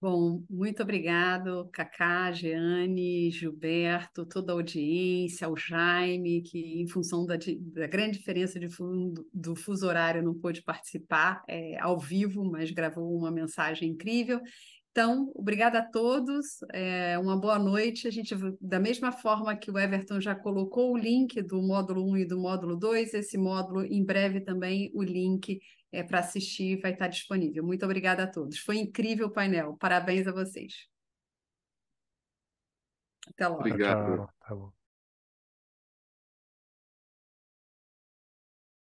Bom, muito obrigado, Cacá, Jeane, Gilberto, toda a audiência, ao Jaime, que em função da, da grande diferença de fundo, do fuso horário não pôde participar é, ao vivo, mas gravou uma mensagem incrível. Então, obrigada a todos, é, uma boa noite. A gente, da mesma forma que o Everton já colocou o link do módulo 1 e do módulo 2, esse módulo, em breve também o link é, para assistir vai estar disponível. Muito obrigada a todos. Foi incrível o painel. Parabéns a vocês. Até logo. Obrigado. Tchau, tchau.